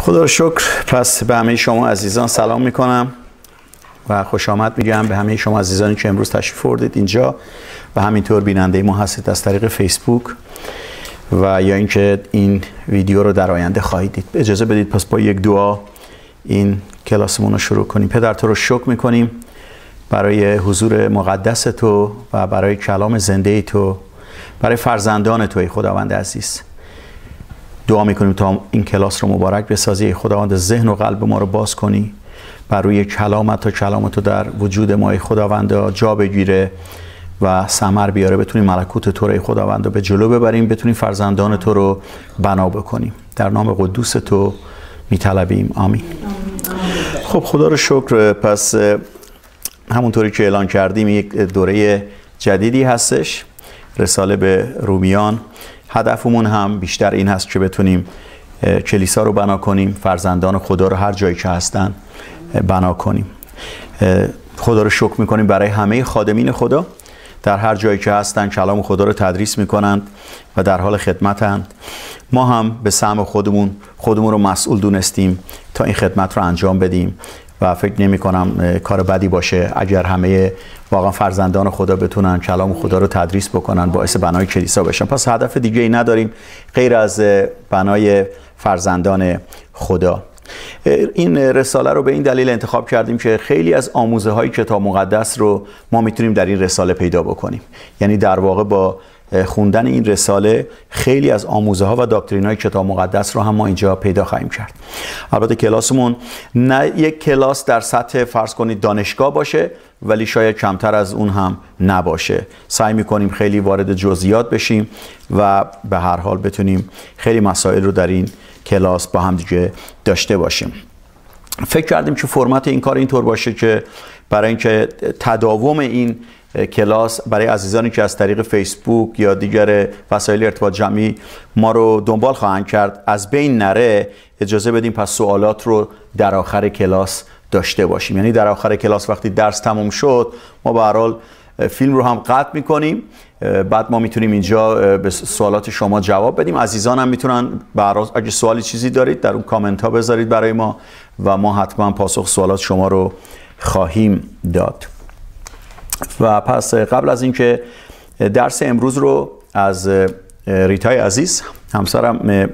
خدا رو شکر. پس به همه شما عزیزان سلام می‌کنم و خوش آمد میگم به همه شما عزیزانی که امروز تشریف بردید اینجا و همینطور بیننده ما هستید از طریق فیسبوک و یا اینکه این ویدیو رو در آینده خواهید دید. اجازه بدید پس با یک دعا این کلاسمون رو شروع کنیم. پدر تو رو شکر می‌کنیم برای حضور مقدس تو و برای کلام زنده تو برای فرزندان تو ای خداوند عزیز. دعا می‌کنیم تا این کلاس رو مبارک بسازی. خداوند ذهن و قلب ما رو باز کنی. بر روی کلامت تا کلامت تو در وجود ما خداوند جا بگیره و سمر بیاره. بتونیم ملکوت تو رو خداوند رو به جلو ببریم. بتونیم فرزندان تو رو بنا بکنیم. در نام قدوس تو میطلبیم. آمین. خب خدا رو شکر. پس همونطوری که اعلان کردیم یک دوره جدیدی هستش. رساله به رومیان. هدفمون هم بیشتر این هست که بتونیم کلیسا رو بنا کنیم فرزندان خدا رو هر جایی که هستن بنا کنیم. خدا رو شکر می‌کنیم برای همه خادمین خدا در هر جایی که هستن کلام خدا رو تدریس می‌کنند و در حال خدمتند. ما هم به سهم خودمون خودمون رو مسئول دونستیم تا این خدمت رو انجام بدیم. و فکر نمی کنم کار بدی باشه. اگر همه واقعا فرزندان خدا بتونن کلام خدا رو تدریس بکنن باعث بنای کلیسا بشن. پس هدف دیگه ای نداریم غیر از بنای فرزندان خدا. این رساله رو به این دلیل انتخاب کردیم که خیلی از آموزه های کتاب مقدس رو ما می‌تونیم در این رساله پیدا بکنیم. یعنی در واقع با خوندن این رساله خیلی از آموزه ها و داکترین های کتاب مقدس رو هم ما اینجا پیدا خواهیم کرد. البته کلاسمون نه یک کلاس در سطح فرض کنید دانشگاه باشه ولی شاید کمتر از اون هم نباشه. سعی می‌کنیم خیلی وارد جزئیات بشیم و به هر حال بتونیم خیلی مسائل رو در این کلاس با هم دیگه داشته باشیم. فکر کردیم که فرمت این کار اینطور باشه که برای اینکه تداوم این کلاس برای عزیزانی که از طریق فیسبوک یا دیگر وسایل ارتباط جمعی ما رو دنبال خواهند کرد از بین نره اجازه بدیم پس سوالات رو در آخر کلاس داشته باشیم. یعنی در آخر کلاس وقتی درس تموم شد ما به هر فیلم رو هم قطع می‌کنیم. بعد ما می‌تونیم اینجا به سوالات شما جواب بدیم. عزیزان هم می‌تونن براز اگه سوالی چیزی دارید در اون کامنت ها بذارید برای ما و ما حتما پاسخ سوالات شما رو خواهیم داد. و پس قبل از اینکه درس امروز رو از ریتای عزیز همسرم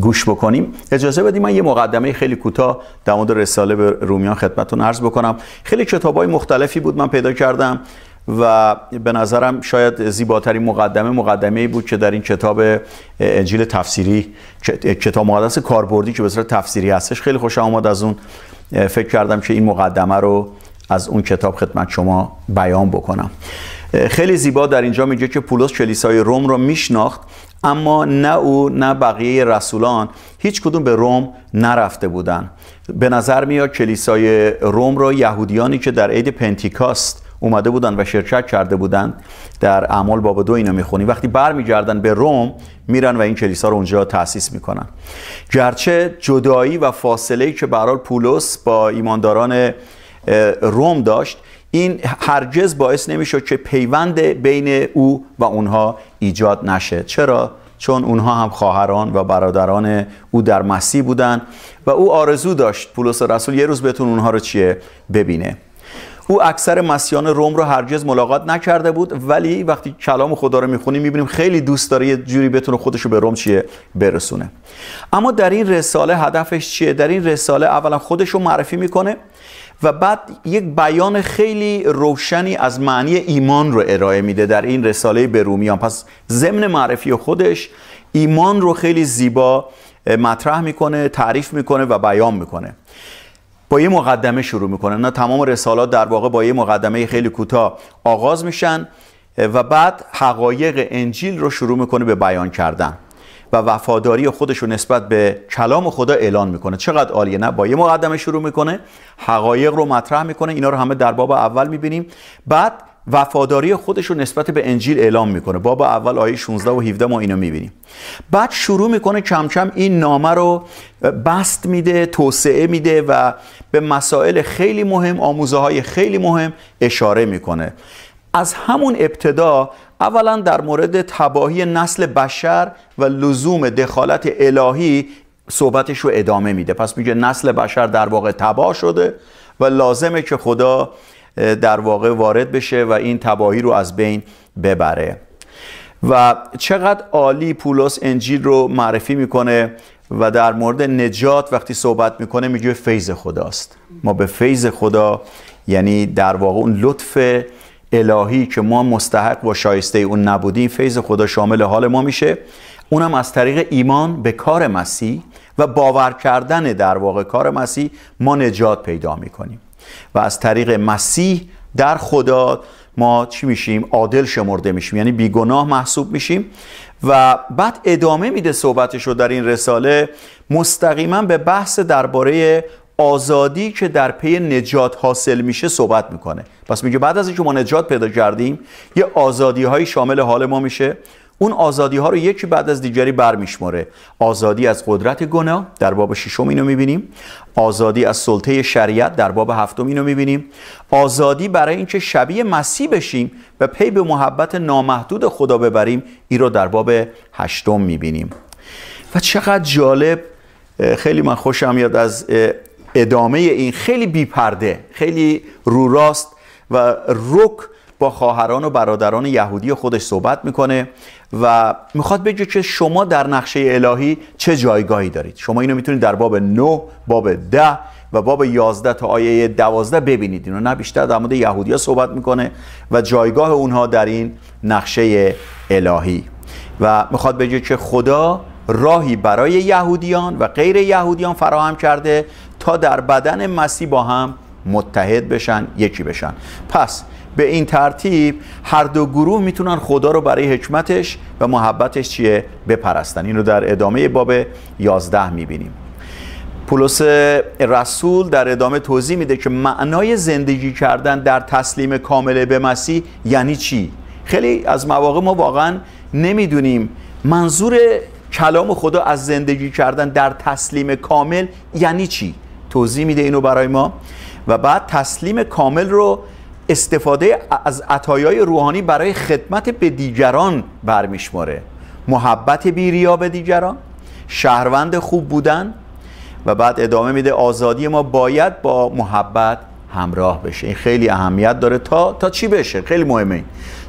گوش بکنیم اجازه بدیم من یه مقدمه خیلی کوتاه در مورد رساله به رومیان خدمتتون عرض بکنم. خیلی کتابای مختلفی بود من پیدا کردم و به نظرم شاید زیباترین مقدمه مقدمه بود که در این کتاب انجیل تفسیری کتاب مقدس کاربردی که به صورت تفسیری هستش. خیلی خوش آمد از اون فکر کردم که این مقدمه رو از اون کتاب خدمت شما بیان بکنم. خیلی زیبا در اینجا میگه که پولس کلیسای روم رو میشناخت اما نه او نه بقیه رسولان هیچ کدوم به روم نرفته بودن. به نظر میاد کلیسای روم رو یهودیانی که در عید پنتیکاست اومده بودن و شرکت کرده بودن در اعمال باب دو اینو می‌خونیم وقتی برمیگردن به روم میرن و این کلیسا رو اونجا تأسیس می‌کنن. گرچه جدایی و فاصله که برال پولس با ایمانداران روم داشت این هرگز باعث نمی‌شد که پیوند بین او و اونها ایجاد نشه. چرا؟ چون اونها هم خواهران و برادران او در مسیح بودن و او آرزو داشت پولس رسول یه روز بتون اونها رو چیه؟ ببینه. او اکثر مسیحیان روم رو هرگز ملاقات نکرده بود ولی وقتی کلام خدا رو می‌خونیم می‌بینیم خیلی دوست داره یه جوری بتونه خودش رو به روم چیه؟ برسونه. اما در این رساله هدفش چیه؟ در این رساله اولا خودش رو معرفی می‌کنه. و بعد یک بیان خیلی روشنی از معنی ایمان رو ارائه میده در این رساله به رومیان. پس ضمن معرفی خودش ایمان رو خیلی زیبا مطرح می‌کنه تعریف می‌کنه و بیان می‌کنه. با یه مقدمه شروع می‌کنه. نه تمام رسالات در واقع با یه مقدمه خیلی کوتاه آغاز میشن و بعد حقایق انجیل رو شروع می‌کنه به بیان کردن. و وفاداری خودش رو نسبت به کلام خدا اعلان می‌کنه. چقدر عالیه نه؟ با یه مقدمه شروع می‌کنه حقایق رو مطرح می‌کنه اینا رو همه در باب اول می‌بینیم. بعد وفاداری خودش رو نسبت به انجیل اعلام می‌کنه. باب اول آیه 16 و 17 ما اینو می‌بینیم. بعد شروع می‌کنه کم کم این نامه رو بست میده توسعه میده و به مسائل خیلی مهم آموزه های خیلی مهم اشاره می‌کنه. از همون ابتدا اولا در مورد تباهی نسل بشر و لزوم دخالت الهی صحبتش رو ادامه میده. پس میگه نسل بشر در واقع تباه شده و لازمه که خدا در واقع وارد بشه و این تباهی رو از بین ببره. و چقدر عالی پولس انجیل رو معرفی می‌کنه و در مورد نجات وقتی صحبت می‌کنه میگه فیض خداست. ما به فیض خدا یعنی در واقع اون لطف الهی که ما مستحق و شایسته اون نبودیم فیض خدا شامل حال ما میشه. اونم از طریق ایمان به کار مسیح و باور کردن در واقع کار مسیح ما نجات پیدا می‌کنیم. و از طریق مسیح در خدا ما چی میشیم؟ عادل شمرده میشیم یعنی بیگناه محسوب میشیم. و بعد ادامه میده صحبتش رو در این رساله مستقیما به بحث درباره آزادی که در پی نجات حاصل میشه صحبت می‌کنه. پس میگه بعد از اینکه ما نجات پیدا کردیم یه آزادی های شامل حال ما میشه. اون آزادی ها رو یکی بعد از دیگری برمیشماره آزادی از قدرت گناه در باب ششم اینو می‌بینیم. آزادی از سلطه شریعت در باب هفتم اینو می‌بینیم. آزادی برای اینکه شبیه مسیح بشیم و پی به محبت نامحدود خدا ببریم این رو در باب هشتم می‌بینیم. و چقدر جالب. خیلی من خوشم میاد از ادامه این خیلی بیپرده خیلی رو راست و رک با خواهران و برادران یهودی خودش صحبت می‌کنه و می‌خواد بگه که شما در نقشه الهی چه جایگاهی دارید؟ شما اینو می‌تونید در باب 9 باب 10 و باب 11 تا آیه 12 ببینید. اینو نه بیشتر در مورد یهودیا صحبت می‌کنه و جایگاه اونها در این نقشه الهی. و می‌خواد بگه که خدا راهی برای یهودیان و غیر یهودیان فراهم کرده تا در بدن مسیح با هم متحد بشن یکی بشن. پس به این ترتیب هر دو گروه می‌تونن خدا رو برای حکمتش و محبتش چیه؟ بپرستن. اینو در ادامه باب 11 می‌بینیم. پولس رسول در ادامه توضیح میده که معنای زندگی کردن در تسلیم کامل به مسیح یعنی چی؟ خیلی از مواقع ما واقعا نمی‌دونیم. منظور کلام خدا از زندگی کردن در تسلیم کامل یعنی چی؟ توضیح میده اینو برای ما و بعد تسلیم کامل رو استفاده از عطایای روحانی برای خدمت به دیگران برمیشماره محبت بیریا به دیگران شهروند خوب بودن و بعد ادامه میده آزادی ما باید با محبت همراه بشه. این خیلی اهمیت داره تا تا چی بشه؟ خیلی مهمه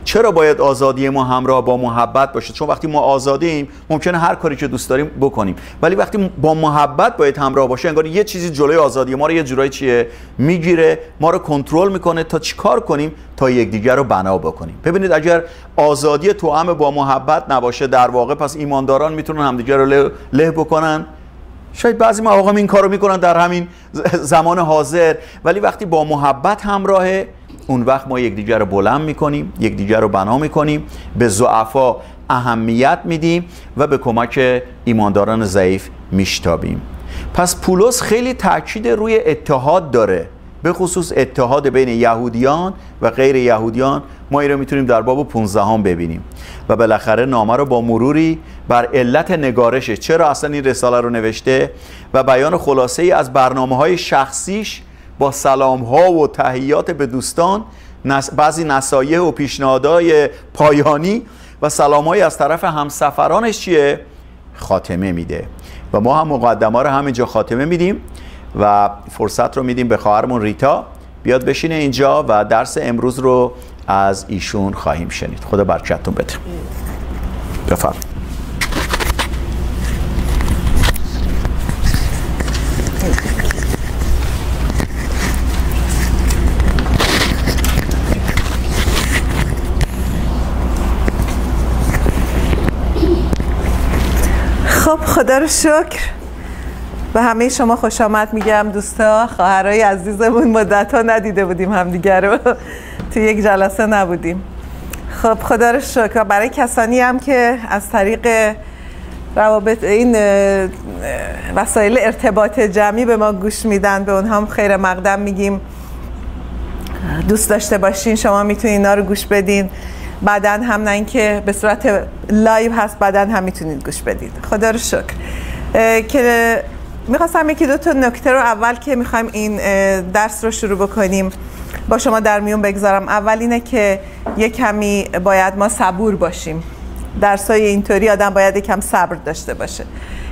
چرا باید آزادی ما همراه با محبت باشه؟ چون وقتی ما آزادیم ممکنه هر کاری که دوست داریم بکنیم. ولی وقتی با محبت باید همراه باشه انگار یه چیزی جلوی آزادی ما رو یه جورایی چیه؟ می‌گیره ما رو کنترل می‌کنه تا چیکار کنیم؟ تا یکدیگر رو بنا بکنیم. ببینید اگر آزادی توام با محبت نباشه در واقع پس ایمانداران می‌تونن همدیگر رو له, بکنن؟ شاید بعضی مواقع این کارو می‌کنن در همین زمان حاضر ولی وقتی با محبت همراهه اون وقت ما یکدیگر رو بلند می‌کنیم یکدیگر رو بنا می‌کنیم به ضعفا اهمیت میدیم و به کمک ایمانداران ضعیف میشتابیم. پس پولس خیلی تاکید روی اتحاد داره به خصوص اتحاد بین یهودیان و غیر یهودیان ما این رو می‌تونیم در باب 15 هم ببینیم. و بالاخره نامه رو با مروری بر علت نگارشش چرا اصلا این رساله رو نوشته و بیان خلاصه ای از برنامه های شخصیش با سلام ها و تحیات به دوستان بعضی نصایح و پیشنهادهای پایانی و سلام از طرف همسفرانش چیه؟ خاتمه میده. و ما هم مقدمه رو همینجا خاتمه میدیم و فرصت رو میدیم به خواهرمون ریتا بیاد بشینه اینجا و درس امروز رو از ایشون خواهیم شنید. خدا برکتتون بده. بفرمایید. خب خدا رو شکر. به همه شما خوش آمد میگم دوستا خواهرای عزیزمون مدت ها ندیده بودیم همدیگر رو. تو یک جلسه نبودیم. خب خدا رو شکر. برای کسانی هم که از طریق روابط این وسایل ارتباط جمعی به ما گوش میدن به اونها هم خیر مقدم میگیم. دوست داشته باشین شما می‌تونین اینا رو گوش بدین. بعدا هم نه اینکه به صورت live هست بعدا هم می‌تونید گوش بدید خدا رو شکر. که می‌خواستم یکی دو تا نکته رو اول که می‌خوایم این درس رو شروع بکنیم. با شما در میون بگذارم. اول اینه که یک کمی باید ما صبور باشیم. درسای اینطوری آدم باید یکم صبر داشته باشه.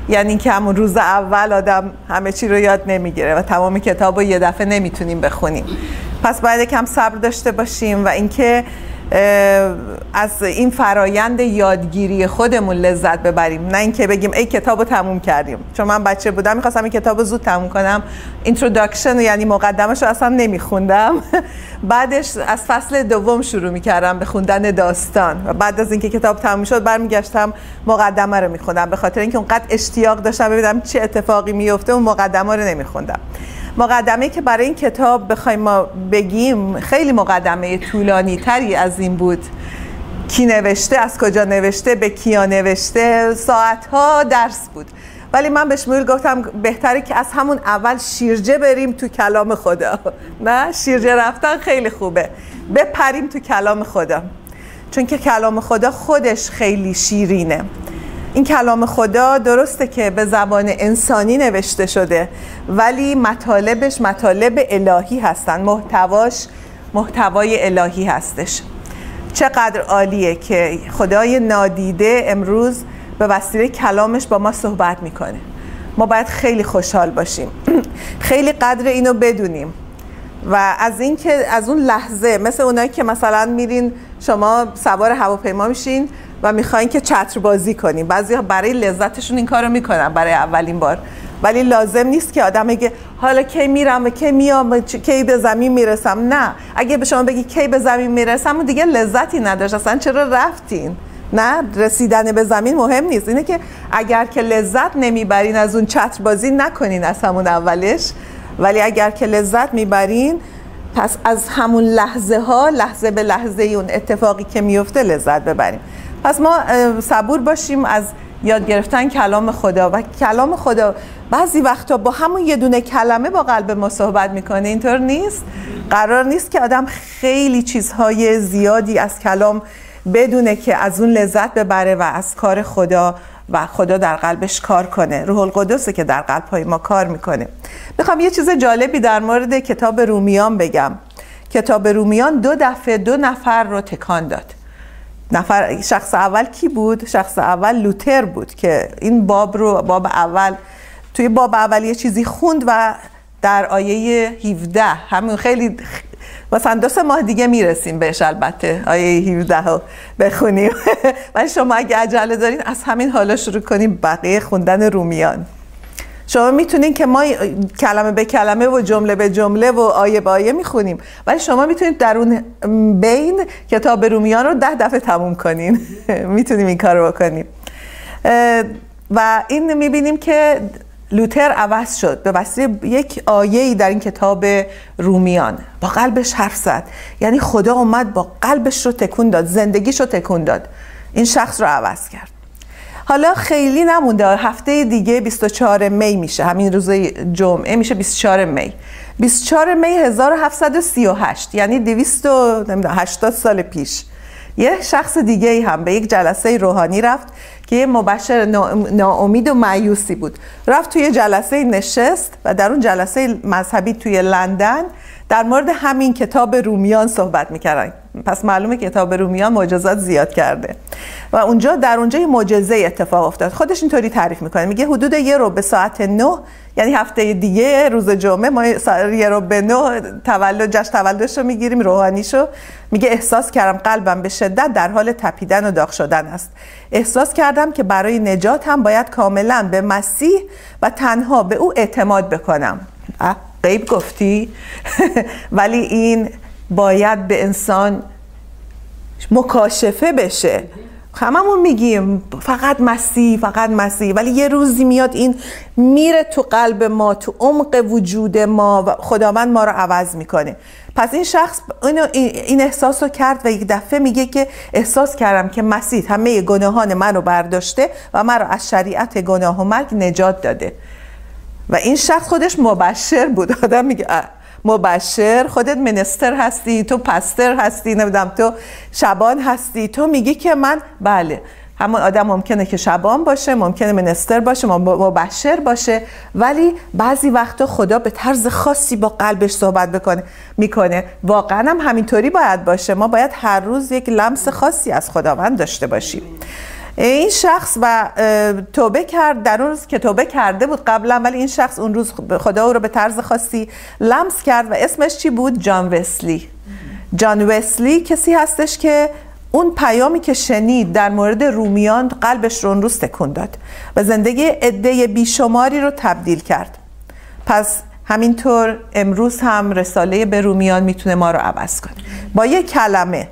یعنی که همون روز اول آدم همه چی رو یاد نمی‌گیره و تمام کتاب رو یه دفعه نمی‌تونیم بخونیم. پس باید کم صبر داشته باشیم و اینکه از این فرایند یادگیری خودمون لذت ببریم. نه اینکه بگیم ای کتاب رو تموم کردیم. چون من بچه بودم می‌خواستم این کتاب زود تموم کنم. introduction یعنی مقدمش رو اصلا نمیخوندم. بعدش از فصل دوم شروع می‌کردم به خوندن داستان. و بعد از اینکه کتاب تموم شد برمیگشتم مقدمه رو میخوندم. به خاطر اینکه اونقدر اشتیاق داشتم ببینم چه اتفاقی میفته اون مقدمه رو نمیخوندم. مقدمه که برای این کتاب بخوایم ما بگیم خیلی مقدمه طولانی تری از این بود. کی نوشته از کجا نوشته به کیا نوشته ساعتها درس بود. ولی من به شمول گفتم بهتره که از همون اول شیرجه بریم تو کلام خدا. نه شیرجه رفتن خیلی خوبه. بپریم تو کلام خدا. چون که کلام خدا خودش خیلی شیرینه. این کلام خدا درسته که به زبان انسانی نوشته شده ولی مطالبش مطالب الهی هستن. محتواش محتوای الهی هستش. چقدر عالیه که خدای نادیده امروز به وسیله کلامش با ما صحبت می‌کنه. ما باید خیلی خوشحال باشیم. خیلی قدر اینو بدونیم. و از اینکه از اون لحظه مثل اونایی که مثلا میرین شما سوار هواپیما میشین و می‌خواین که چتر بازی کنیم. بعضی برای لذتشون این کارو می‌کنن برای اولین بار. ولی لازم نیست که آدم بگه حالا کی میرم و کی میام کی به زمین می‌رسم. نه. اگه به شما بگی کی به زمین می‌رسم دیگه لذتی نداشت. اصلا چرا رفتین؟ نه. رسیدن به زمین مهم نیست. اینه که اگر که لذت نمی‌برین از اون چتر بازی نکنین از همون اولش. ولی اگر که لذت می‌برین پس از همون لحظه ها لحظه به لحظه اون اتفاقی که میفته لذت ببریم پس ما صبور باشیم از یاد گرفتن کلام خدا. و کلام خدا بعضی وقتا با همون یه دونه کلمه با قلب ما صحبت می‌کنه. اینطور نیست؟ قرار نیست که آدم خیلی چیزهای زیادی از کلام بدونه که از اون لذت ببره و از کار خدا و خدا در قلبش کار کنه. روح القدسه که در قلب های ما کار می‌کنه. می‌خوام یه چیز جالبی در مورد کتاب رومیان بگم. کتاب رومیان دو دفعه دو نفر رو تکان داد. نفر شخص اول کی بود؟ شخص اول لوتر بود که این باب رو باب اول توی باب اول یه چیزی خوند و در آیه 17 همین خیلی مثلا دو سه ماه دیگه می‌رسیم بهش البته آیه 17 رو بخونیم. ولی شما اگه عجله دارین از همین حالا شروع کنیم بقیه خوندن رومیان. شما می‌تونین که ما کلمه به کلمه و جمله به جمله و آیه به آیه می‌خونیم. ولی شما می‌تونید در اون بین کتاب رومیان رو ده دفعه تموم کنین. می‌تونیم این کار رو بکنیم و این می‌بینیم که لوتر عوض شد. به وسیله یک آیه در این کتاب رومیان. با قلبش حرف زد. یعنی خدا اومد با قلبش رو تکون داد. زندگیش رو تکون داد. این شخص رو عوض کرد. حالا خیلی نمونده. هفته دیگه 24 می میشه. همین روز جمعه میشه 24 می. 24 می 1738 یعنی 280 سال پیش. یه شخص دیگه هم به یک جلسه روحانی رفت که یه مبشر ناامید و معیوسی بود. رفت توی جلسه نشست و در اون جلسه مذهبی توی لندن در مورد همین کتاب رومیان صحبت می‌کردن. پس معلومه کتاب رومیان معجزات زیاد کرده. و اونجا در اونجا یه معجزه اتفاق افتاد. خودش اینطوری تعریف می‌کنه. میگه حدود یه رو به ساعت 9 یعنی هفته دیگه روز جمعه ما یه رو به نه تولد جشن تولدش رو می‌گیریم روحانیشو میگه احساس کردم قلبم به شدت در حال تپیدن و داغ شدن است. احساس کردم که برای نجات هم باید کاملا به مسیح و تنها به او اعتماد بکنم. غیب گفتی؟ ولی این باید به انسان مکاشفه بشه. هممون میگیم فقط مسیح فقط مسیح. ولی یه روزی میاد این میره تو قلب ما تو عمق وجود ما و خداوند ما رو عوض می‌کنه. پس این شخص این احساس رو کرد و یک دفعه میگه که احساس کردم که مسیح همه گناهان من رو برداشته و من رو از شریعت گناه و مرگ نجات داده. و این شخص خودش مبشر بود. آدم میگه مبشر خودت منستر هستی تو پستر هستی نمی‌دونم تو شبان هستی. تو میگی که من بله همون آدم ممکنه که شبان باشه ممکنه منستر باشه مبشر باشه ولی بعضی وقتا خدا به طرز خاصی با قلبش صحبت بکنه می‌کنه. واقعا هم همینطوری باید باشه. ما باید هر روز یک لمس خاصی از خداوند داشته باشیم. این شخص و توبه کرد در اون روز که توبه کرده بود قبلا ولی این شخص اون روز خدا او رو به طرز خاصی لمس کرد و اسمش چی بود؟ جان وسلی جان وسلی کسی هستش که اون پیامی که شنید در مورد رومیان قلبش رو اون روز تکون داد و زندگی عده بیشماری رو تبدیل کرد. پس همینطور امروز هم رساله به رومیان می‌تونه ما رو عوض کنه. با یک کلمه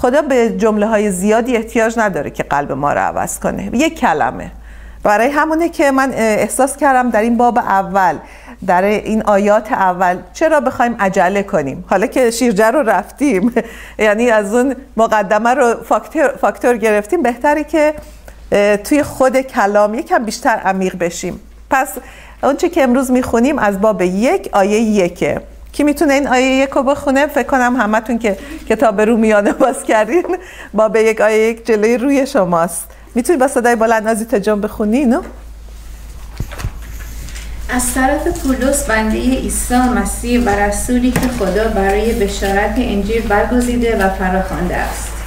خدا به جمله های زیادی احتیاج نداره که قلب ما رو عوض کنه. یک کلمه. برای همونه که من احساس کردم در این باب اول در این آیات اول چرا بخوایم عجله کنیم؟ حالا که شیرجه رو رفتیم یعنی از اون مقدمه رو فاکتور, فاکتور گرفتیم بهتره که توی خود کلام یکم بیشتر عمیق بشیم. پس اونچه که امروز می‌خونیم از باب یک آیه یکه. کی می‌تونه این آیه یک رو بخونه فکر کنم همتون که کتاب رو میانه باز کردین باب یک آیه یک جلوی روی شماست. می‌تونی با صدای بلند نازی تجام بخونی نه؟ از طرف پولس بنده عیسی مسیح و رسولی که خدا برای بشارت انجیل برگزیده و فراخوانده است.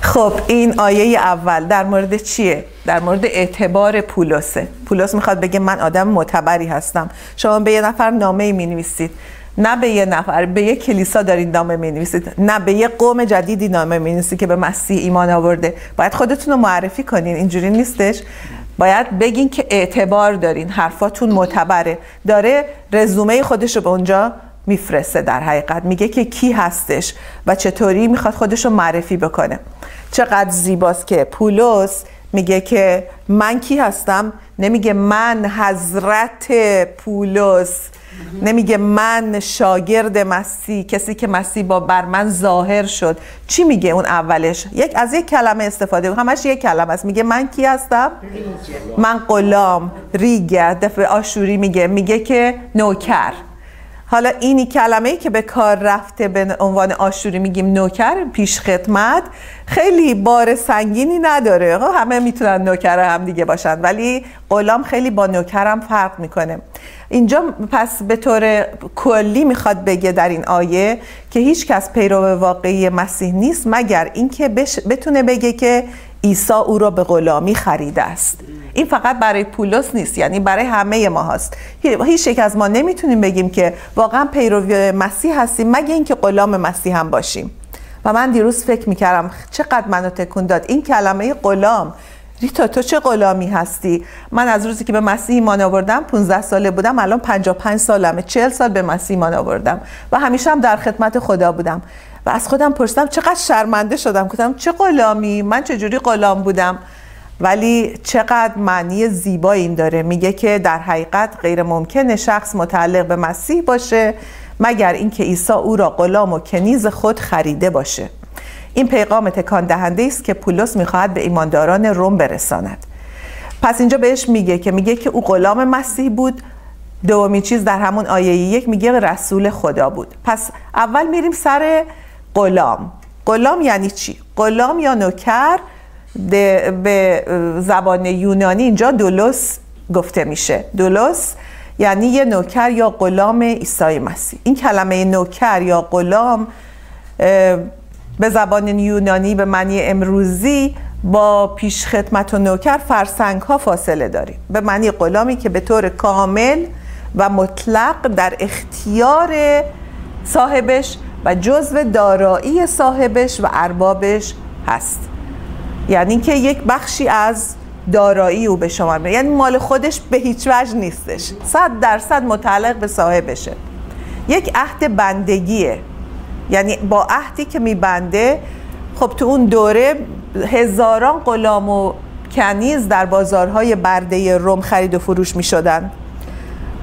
خب این آیه اول در مورد چیه؟ در مورد اعتبار پولسه پولس می‌خواد بگه من آدم معتبری هستم. شما به یه نفر نامه می نویسید نه به یه نفر به یه کلیسا دارید نامه می نویسید نه به یه قوم جدیدی نامه می نویسید که به مسیح ایمان آورده. باید خودتون رو معرفی کنین اینجوری نیستش. باید بگین که اعتبار دارین حرفاتون معتبره. داره رزومه خودش رو به اونجا میفرسته در حقیقت. میگه که کی هستش و چطوری می‌خواد خودش رو معرفی بکنه. چقدر زیباست که پولس میگه که من کی هستم؟ نمیگه من حضرت پولس. نمیگه من شاگرد مسیح کسی که مسیح با بر من ظاهر شد. چی میگه اون اولش؟ یک از یک کلمه استفاده همش یک کلمه است. میگه من کی هستم؟ من غلام. ریگه دفعه آشوری میگه. میگه که نوکر. حالا اینی کلمه ای که به کار رفته به عنوان آشوری میگیم نوکر پیش خدمت خیلی بار سنگینی نداره. خب همه می‌تونن نوکر هم دیگه باشن ولی غلام خیلی با نوکرم فرق می‌کنه. اینجا پس به طور کلی می‌خواد بگه در این آیه که هیچ کس پیرو واقعی مسیح نیست مگر اینکه بتونه بگه که عیسی او را به غلامی خریده است. این فقط برای پولس نیست یعنی برای همه ما هست هیچ یک از ما نمی‌تونیم بگیم که واقعا پیرو مسیح هستیم مگه اینکه غلام مسیح هم باشیم. و من دیروز فکر می‌کردم چقدر منو تکون داد. این کلمه غلام. ریتا تو چه غلامی هستی؟ من از روزی که به مسیح ایمان آوردم 15 ساله بودم الان 55 سالمه. 40 سال به مسیح ایمان آوردم. و همیشه هم در خدمت خدا بودم. و از خودم پرسیدم چقدر شرمنده شدم. گفتم چه غلامی؟ من چجوری غلام بودم؟ ولی چقدر معنی زیبا این داره. میگه که در حقیقت غیر ممکنه شخص متعلق به مسیح باشه مگر اینکه عیسی او را غلام و کنیز خود خریده باشه. این پیغام تکان دهنده است که پولس می‌خواهد به ایمانداران روم برساند. پس اینجا بهش میگه که میگه که او غلام مسیح بود. دومی چیز در همون آیه یک میگه رسول خدا بود. پس اول میریم سر غلام. غلام یعنی چی؟ غلام یا نوکر به زبان یونانی اینجا دولوس گفته میشه. دولوس یعنی یه نوکر یا غلام عیسی مسیح. این کلمه نوکر یا غلام به زبان یونانی به معنی امروزی با پیش خدمت و نوکر فرسنگ ها فاصله داریم. به معنی غلامی که به طور کامل و مطلق در اختیار صاحبش و جزو دارایی صاحبش و اربابش هست. یعنی که یک بخشی از دارایی او به شما میره یعنی مال خودش به هیچ وجه نیستش. صد درصد متعلق به صاحبشه. یک عهد بندگیه. یعنی با عهدی که میبنده خب تو اون دوره هزاران غلام و کنیز در بازارهای برده روم خرید و فروش می شدن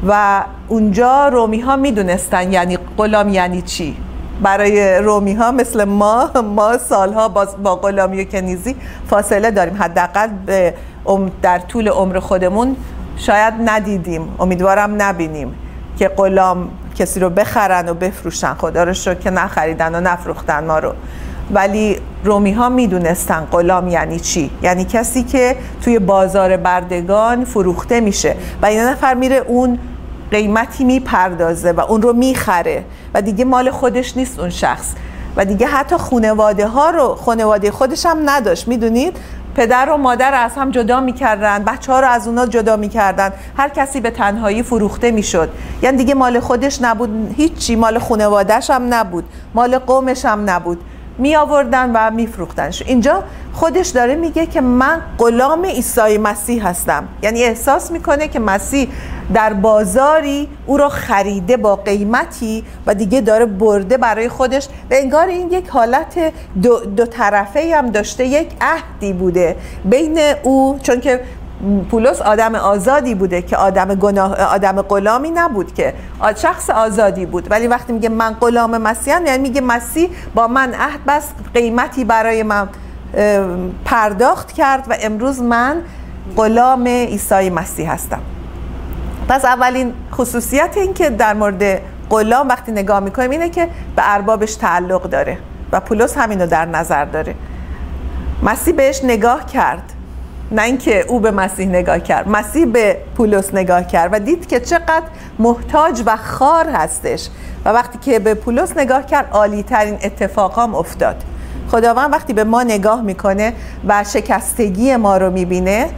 و اونجا رومی ها می دونستن یعنی غلام یعنی چی. برای رومی ها مثل ما ما سالها با, غلامی و کنیزی فاصله داریم. حداقل در طول عمر خودمون شاید ندیدیم امیدوارم نبینیم که غلام کسی رو بخرن و بفروشن خدا رو شد که نخریدن و نفروختن ما رو. ولی رومی ها می‌دونستن غلام یعنی چی؟ یعنی کسی که توی بازار بردگان فروخته میشه. و این نفر میره اون قیمتی می‌پردازه و اون رو می‌خره و دیگه مال خودش نیست اون شخص. و دیگه حتی خانواده ها رو خانواده خودش هم نداشت می‌دونید؟ پدر و مادر از هم جدا می‌کردن بچه ها رو از اونا جدا می‌کردن. هر کسی به تنهایی فروخته می‌شد. یعنی دیگه مال خودش نبود هیچی. مال خانوادهش هم نبود. مال قومش هم نبود. می آوردن و میفروختنش. اینجا خودش داره میگه که من غلام عیسی مسیح هستم. یعنی احساس می‌کنه که مسیح در بازاری او رو خریده با قیمتی و دیگه داره برده برای خودش. و انگار این یک حالت دو, دو طرفه هم داشته یک عهدی بوده بین او چون که پولس آدم آزادی بوده که آدم گناه آدم غلامی نبود که شخص آزادی بود. ولی وقتی میگه من غلام مسیحم یعنی میگه مسیح با من عهد بس قیمتی برای من. پرداخت کرد و امروز من غلام عیسی مسیح هستم. پس اولین خصوصیت این که در مورد غلام وقتی نگاه می‌کنیم اینه که به اربابش تعلق داره و پولس همینو در نظر داره. مسیح بهش نگاه کرد. نه اینکه او به مسیح نگاه کرد مسیح به پولس نگاه کرد و دید که چقدر محتاج و خار هستش. و وقتی که به پولس نگاه کرد عالی ترین اتفاقام افتاد. خداوند وقتی به ما نگاه می‌کنه و شکستگی ما رو می‌بینه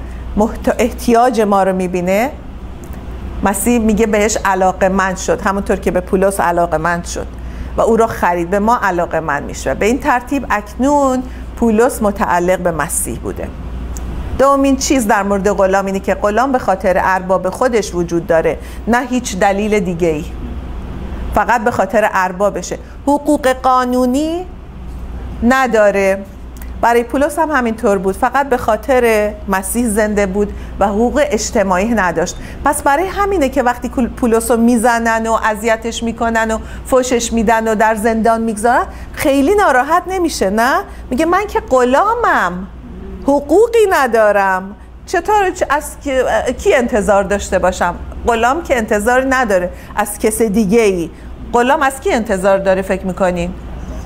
احتیاج ما رو می‌بینه مسیح میگه بهش علاقه من شد. همونطور که به پولس علاقه من شد و او را خرید. به ما علاقه من میشه به این ترتیب اکنون پولس متعلق به مسیح بوده. دومین چیز در مورد غلام اینه که غلام به خاطر ارباب خودش وجود داره نه هیچ دلیل دیگه ای فقط به خاطر اربابشه. حقوق قانونی نداره. برای پولس هم همینطور بود. فقط به خاطر مسیح زنده بود و حقوق اجتماعی نداشت. پس برای همینه که وقتی پولس رو می‌زنن و اذیتش می‌کنن و فوشش میدن و در زندان می‌گذارن خیلی ناراحت نمیشه نه؟ میگه من که غلامم. حقوقی ندارم. چطور از کی انتظار داشته باشم؟ غلام که انتظار نداره. از کس دیگه ای غلام از کی انتظار داره فکر می‌کنین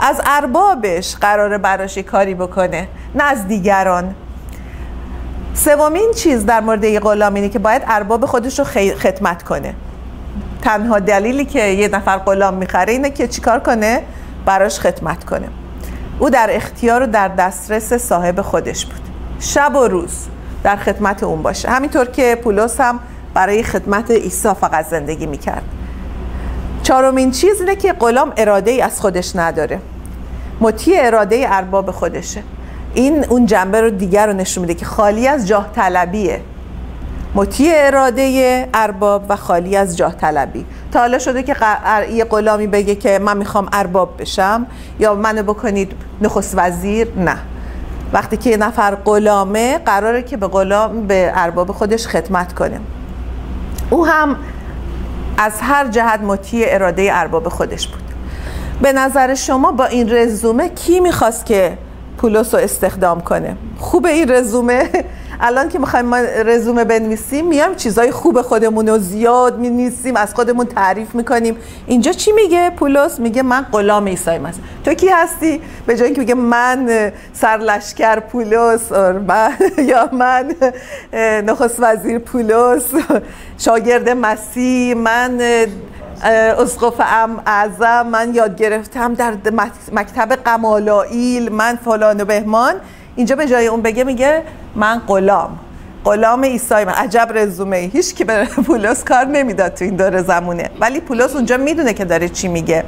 از اربابش قراره براشی کاری بکنه. نه از دیگران. سومین چیز در مورد یه غلام اینه که باید ارباب خودش رو خدمت کنه. تنها دلیلی که یه نفر غلام می‌خره اینه که چیکار کنه؟ براش خدمت کنه. او در اختیار و در دسترس صاحب خودش بود. شب و روز در خدمت اون باشه. همینطور که پولس هم برای خدمت عیسی فقط زندگی می‌کرد. چهارمین چیز اینه که غلام اراده ای از خودش نداره. مطیع اراده ارباب خودشه. این اون جنبه رو دیگر رو نشون میده که خالی از جاه طلبیه. مطیع اراده ارباب و خالی از جاه طلبی. تا حالا شده که یه غلامی بگه که من می‌خوام ارباب بشم یا منو بکنید نخست وزیر؟ نه. وقتی که یه نفر غلامه قراره که به غلام به ارباب خودش خدمت کنه. او هم از هر جهت مطیع اراده ارباب خودش بود. به نظر شما با این رزومه کی می‌خواست که پولس رو استخدام کنه؟ خوب این رزومه؟ الان که می‌خوایم ما رزومه بنویسیم میام چیزای خوب خودمون رو زیاد می‌نویسیم از خودمون تعریف می‌کنیم. اینجا چی میگه پولس؟ میگه من غلام عیسی مسیح. تو کی هستی؟ به جای اینکه میگه من سرلشکر پولس یا من نخست وزیر پولس شاگرد مسیح من اسقف ام اعظم من یاد گرفتم در مکتب قمالائیل من فلان و بهمان. اینجا به جای اون بگه میگه من غلام. غلام عیسی من. عجب رزومه هیچ که به پولس کار نمی‌داد تو این دوره زمونه. ولی پولس اونجا می‌دونه که داره چی میگه.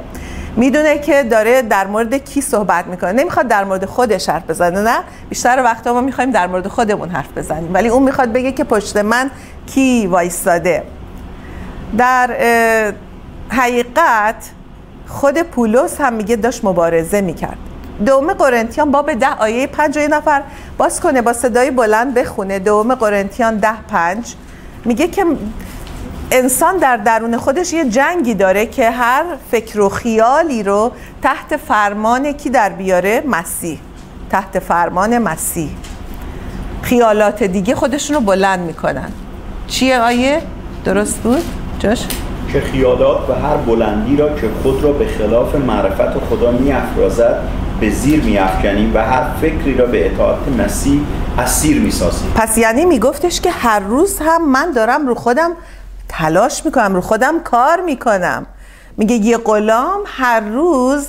می‌دونه که داره در مورد کی صحبت می‌کنه. نمی‌خواد در مورد خودش حرف بزنه نه؟ بیشتر وقتا ما می‌خوایم در مورد خودمون حرف بزنیم. ولی اون می‌خواد بگه که پشت من کی وایستاده. در حقیقت خود پولس هم میگه داشت مبارزه می‌کرد دوم قرنتیان باب ده آیه پنج یه نفر باز کنه با صدای بلند بخونه دوم قرنتیان ده پنج میگه که انسان در درون خودش یه جنگی داره که هر فکر و خیالی رو تحت فرمان کی در بیاره مسیح تحت فرمان مسیح خیالات دیگه خودشون رو بلند می‌کنن چیه آیه؟ درست بود؟ جاش؟ که خیالات و هر بلندی را که خود را به خلاف معرفت خدا می افرازد به زیر می افکنیم و هر فکری را به اطاعت مسیح اسیر می سازیم پس یعنی می گفتش که هر روز هم من دارم رو خودم تلاش می‌کنم رو خودم کار می‌کنم. میگه یه غلام هر روز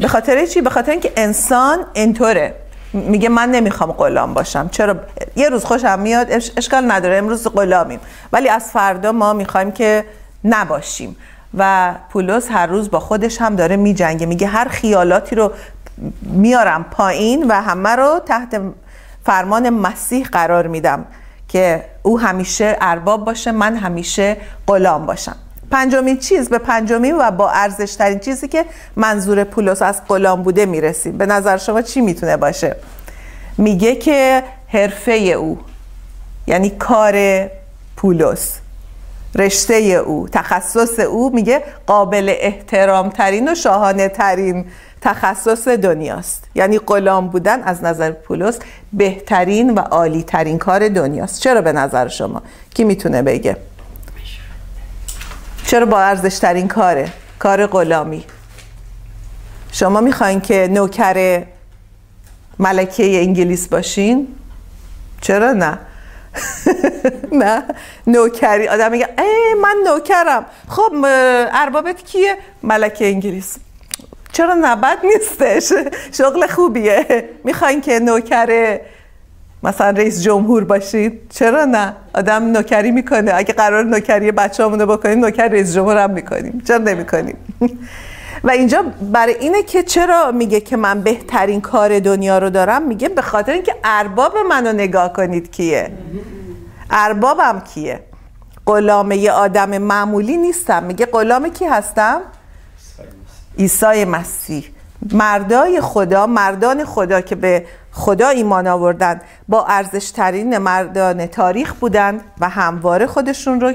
به خاطر چی؟ به خاطر اینکه انسان اینطوره. میگه من نمی‌خوام غلام باشم. چرا؟ یه روز خوشم میاد اشکال نداره. امروز غلامیم. ولی از فردا ما می‌خوایم که نباشیم. و پولس هر روز با خودش هم داره میجنگه. میگه هر خیالاتی رو میارم پایین و همه رو تحت فرمان مسیح قرار میدم که او همیشه ارباب باشه من همیشه غلام باشم. پنجمین چیز به پنجمین و با ارزش ترین چیزی که منظور پولس از غلام بوده می‌رسیم. به نظر شما چی می‌تونه باشه؟ میگه که حرفه او یعنی کار پولس رشته او تخصص او میگه قابل احترام ترین و شاهانه ترین تخصص دنیاست. یعنی غلام بودن از نظر پولس بهترین و عالی ترین کار دنیاست. چرا به نظر شما؟ کی می‌تونه بگه؟ چرا با ارزش ترین کاره کار غلامی؟ شما می‌خواین که نوکر ملکه انگلیس باشین؟ چرا نه؟ نه نوکری. آدم میگه ای من نوکرم. خب اربابت کیه؟ ملکه انگلیس. چرا نبد نیستش؟ شغل خوبیه. می‌خواین که نوکر مثلا رئیس جمهور باشید چرا نه؟ آدم نوکری می‌کنه. اگه قرار نوکری بچه همونو بکنیم نوکر رئیس جمهور هم می‌کنیم. چرا نمی‌کنیم؟ و اینجا برای اینه که چرا میگه که من بهترین کار دنیا رو دارم؟ میگه به خاطر اینکه ارباب منو نگاه کنید کیه؟ اربابم کیه؟ غلام یه آدم معمولی نیستم. میگه غلام کی هستم؟ عیسی مسیح. مردای خدا مردان خدا که به خدا ایمان آوردن با ارزش ترین مردان تاریخ بودند و همواره خودشون رو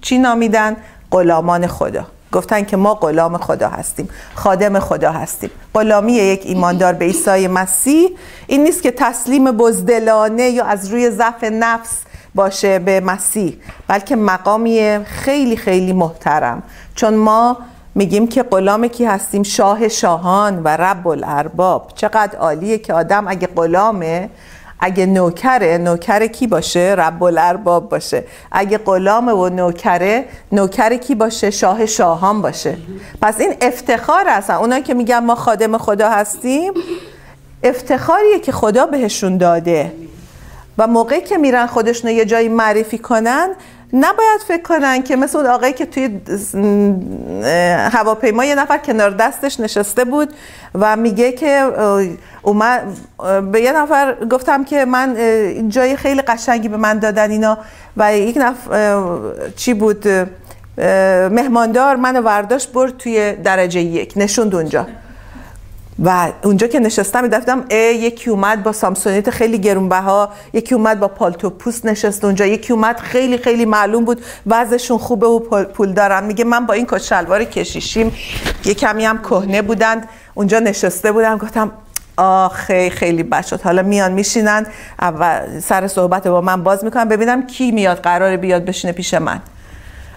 چی نامیدن؟ غلامان خدا. گفتن که ما غلام خدا هستیم خادم خدا هستیم. غلامی یک ایماندار به عیسی مسیح این نیست که تسلیم بزدلانه یا از روی ضعف نفس باشه به مسیح بلکه مقامی خیلی خیلی محترم. چون ما میگیم که غلام کی هستیم؟ شاه شاهان و رب الارباب. چقدر عالیه که آدم اگه غلامه اگه نوکره نوکر کی باشه؟ رب الارباب باشه. اگه غلام و نوکره نوکر کی باشه؟ شاه شاهان باشه. پس این افتخار هستن اونایی که میگن ما خادم خدا هستیم افتخاریه که خدا بهشون داده. و موقعی که میرن خودشون یه جایی معرفی کنن نباید فکر کنن که مثل اون آقایی که توی هواپیما یه نفر کنار دستش نشسته بود و میگه که اومد به یه نفر گفتم که من جای خیلی قشنگی به من دادن اینا و یک نفر چی بود مهماندار منو ورداشت برد توی درجه یک نشوند اونجا. و اونجا که نشستم میدفتم یکی اومد با سامسونیت خیلی گرونبها یکی اومد با پالتو پوست نشست اونجا یکی اومد خیلی خیلی معلوم بود وضعشون خوبه و پول دارن. میگه من با این کت کشیشیم. یه کمی هم کهنه بودند. اونجا نشسته بودم. گفتم آخه خیلی بد حالا میان میشینن. و سر صحبت با من باز می‌کنم ببینم کی میاد قرار بیاد بشینه پیش من.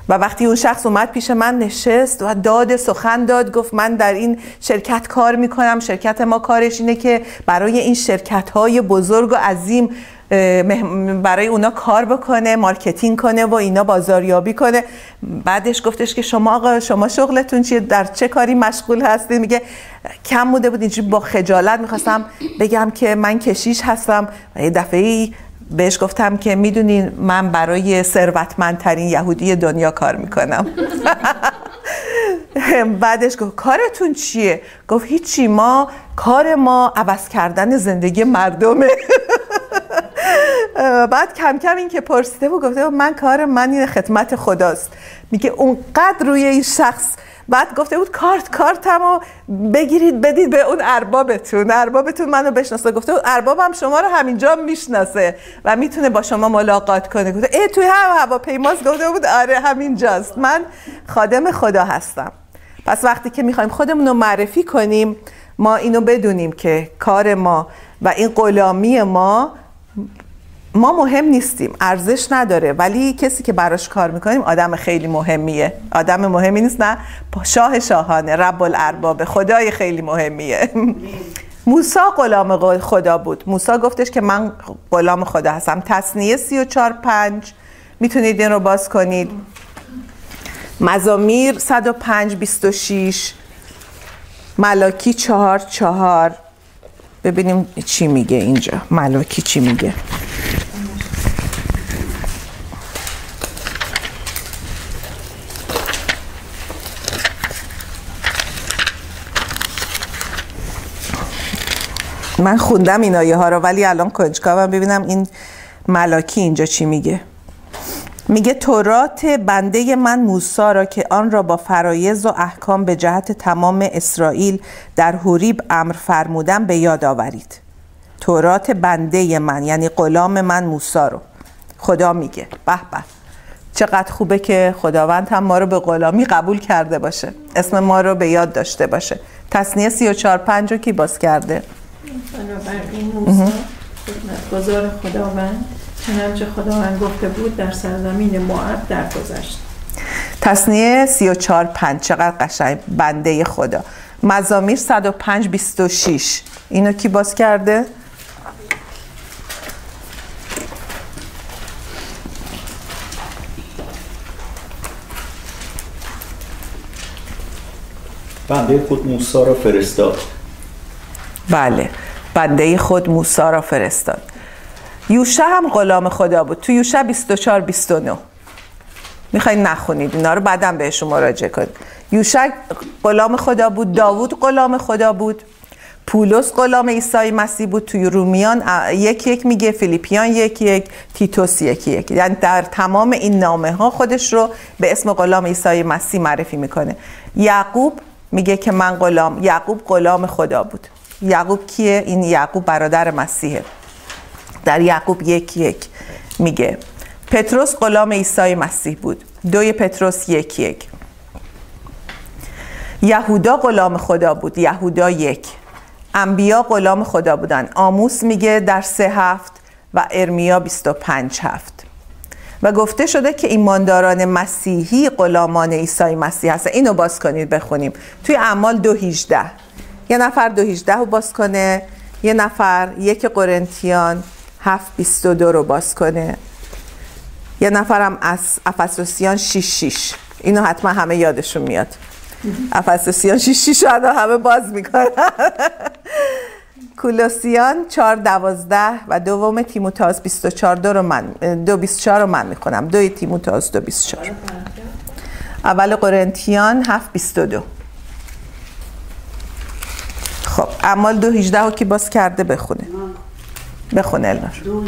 و وقتی اون شخص اومد پیش من نشست و داد سخن داد گفت من در این شرکت کار می‌کنم شرکت ما کارش اینه که برای این شرکت های بزرگ و عظیم برای اونا کار بکنه marketing کنه و اینا بازاریابی کنه. بعدش گفتش که شما آقا شما شغلتون چیه؟ در چه کاری مشغول هستید میگه کم بوده بود اینجوری با خجالت می‌خواستم بگم که من کشیش هستم یه دفعه بهش گفتم که می‌دونین من برای ثروتمندترین یهودی دنیا کار می‌کنم. بعدش گفت کارتون چیه؟ گفت هیچی ما کار ما عوض کردن زندگی مردمه. بعد کم کم این که پرسیده بود گفته من کار من این خدمت خداست. میگه اونقدر روی این شخص بعد گفته بود کارت کارتمو بگیرید بدید به اون اربابتون. اربابتون منو بشناسه. گفته بود اربابم شما رو همینجا می‌شناسه و می‌تونه با شما ملاقات کنه. گفته ای توی هم هواپیماست. گفته بود آره همینجاست. من خادم خدا هستم. پس وقتی که می‌خوایم خودمون رو معرفی کنیم ما اینو بدونیم که کار ما و این غلامی ما ما مهم نیستیم ارزش نداره ولی کسی که براش کار می‌کنیم آدم خیلی مهمیه. آدم مهمی نیست نه. شاه شاهانه رب الارباب خدای خیلی مهمیه. موسا غلام خدا بود. موسا گفتش که من غلام خدا هستم. تصنیه سی و چار پنج. می‌تونید این رو باز کنید. مزامیر 105 26 ملاکی چهار چهار. ببینیم چی میگه اینجا. ملاکی چی میگه. من خوندم این آیه ها رو ولی الان کنجکاوم ببینم این ملاکی اینجا چی میگه. میگه تورات بنده من موسا را که آن را با فرایز و احکام به جهت تمام اسرائیل در حوریب امر فرمودم به یاد آورید. تورات بنده من یعنی غلام من موسا رو. خدا میگه. به به. چقدر خوبه که خداوند هم ما رو به غلامی قبول کرده باشه. اسم ما رو به یاد داشته باشه. تصنیه 34 5 رو کی باز کرده؟ بنابراین موسی. خدمتگزار خداوند. چنانچه خداوند گفته بود در سرزمین موعد درگذشت. تصنیه 34 5 چقدر قشنگ؟ بنده خدا. مزامیر 105 26 اینو کی باز کرده؟ بنده خود موسی را فرستاد. بله. بنده خود موسی را فرستاد. یوشع هم غلام خدا بود. تو یوشع 24 29 می‌خواین نخونید اینا رو بعدم بهشون مراجعه کنید. یوشع غلام خدا بود داوود غلام خدا بود. پولس غلام عیسی مسیح بود. توی رومیان یک یک میگه فیلیپیان یک یک تیتوس یک یک. یعنی در تمام این نامه ها خودش رو به اسم غلام عیسی مسیح معرفی می‌کنه. یعقوب میگه که من غلام یعقوب غلام خدا بود. یعقوب کیه؟ این یعقوب برادر مسیحه. در یعقوب یک یک میگه. پتروس غلام عیسی مسیح بود. دوی پتروس یک یک. یهودا غلام خدا بود. یهودا یک. انبیا غلام خدا بودن. آموس میگه در سه هفت و ارمیا 25 هفت. و گفته شده که ایمانداران مسیحی غلامان عیسی مسیح هستن. اینو باز کنید بخونیم. توی اعمال دو هیجده یه نفر دو هیجده رو باز کنه. یه نفر یک قرنتیان. هفت بیست و دو رو باز کنه. یه نفرم از افسوسیان 6 6 اینو حتما همه یادشون میاد. افسوسیان 6 6 رو همه باز می‌کنن. کولوسیان 4 12 و دوم تیموتائوس 24 دو رو من دو 24 رو من می‌کنم. دوی تیموتائوس دو 24 اول قرنتیان 7 22 خب اعمال دو 18 رو کی باز کرده بخونه. بخونه النار دو.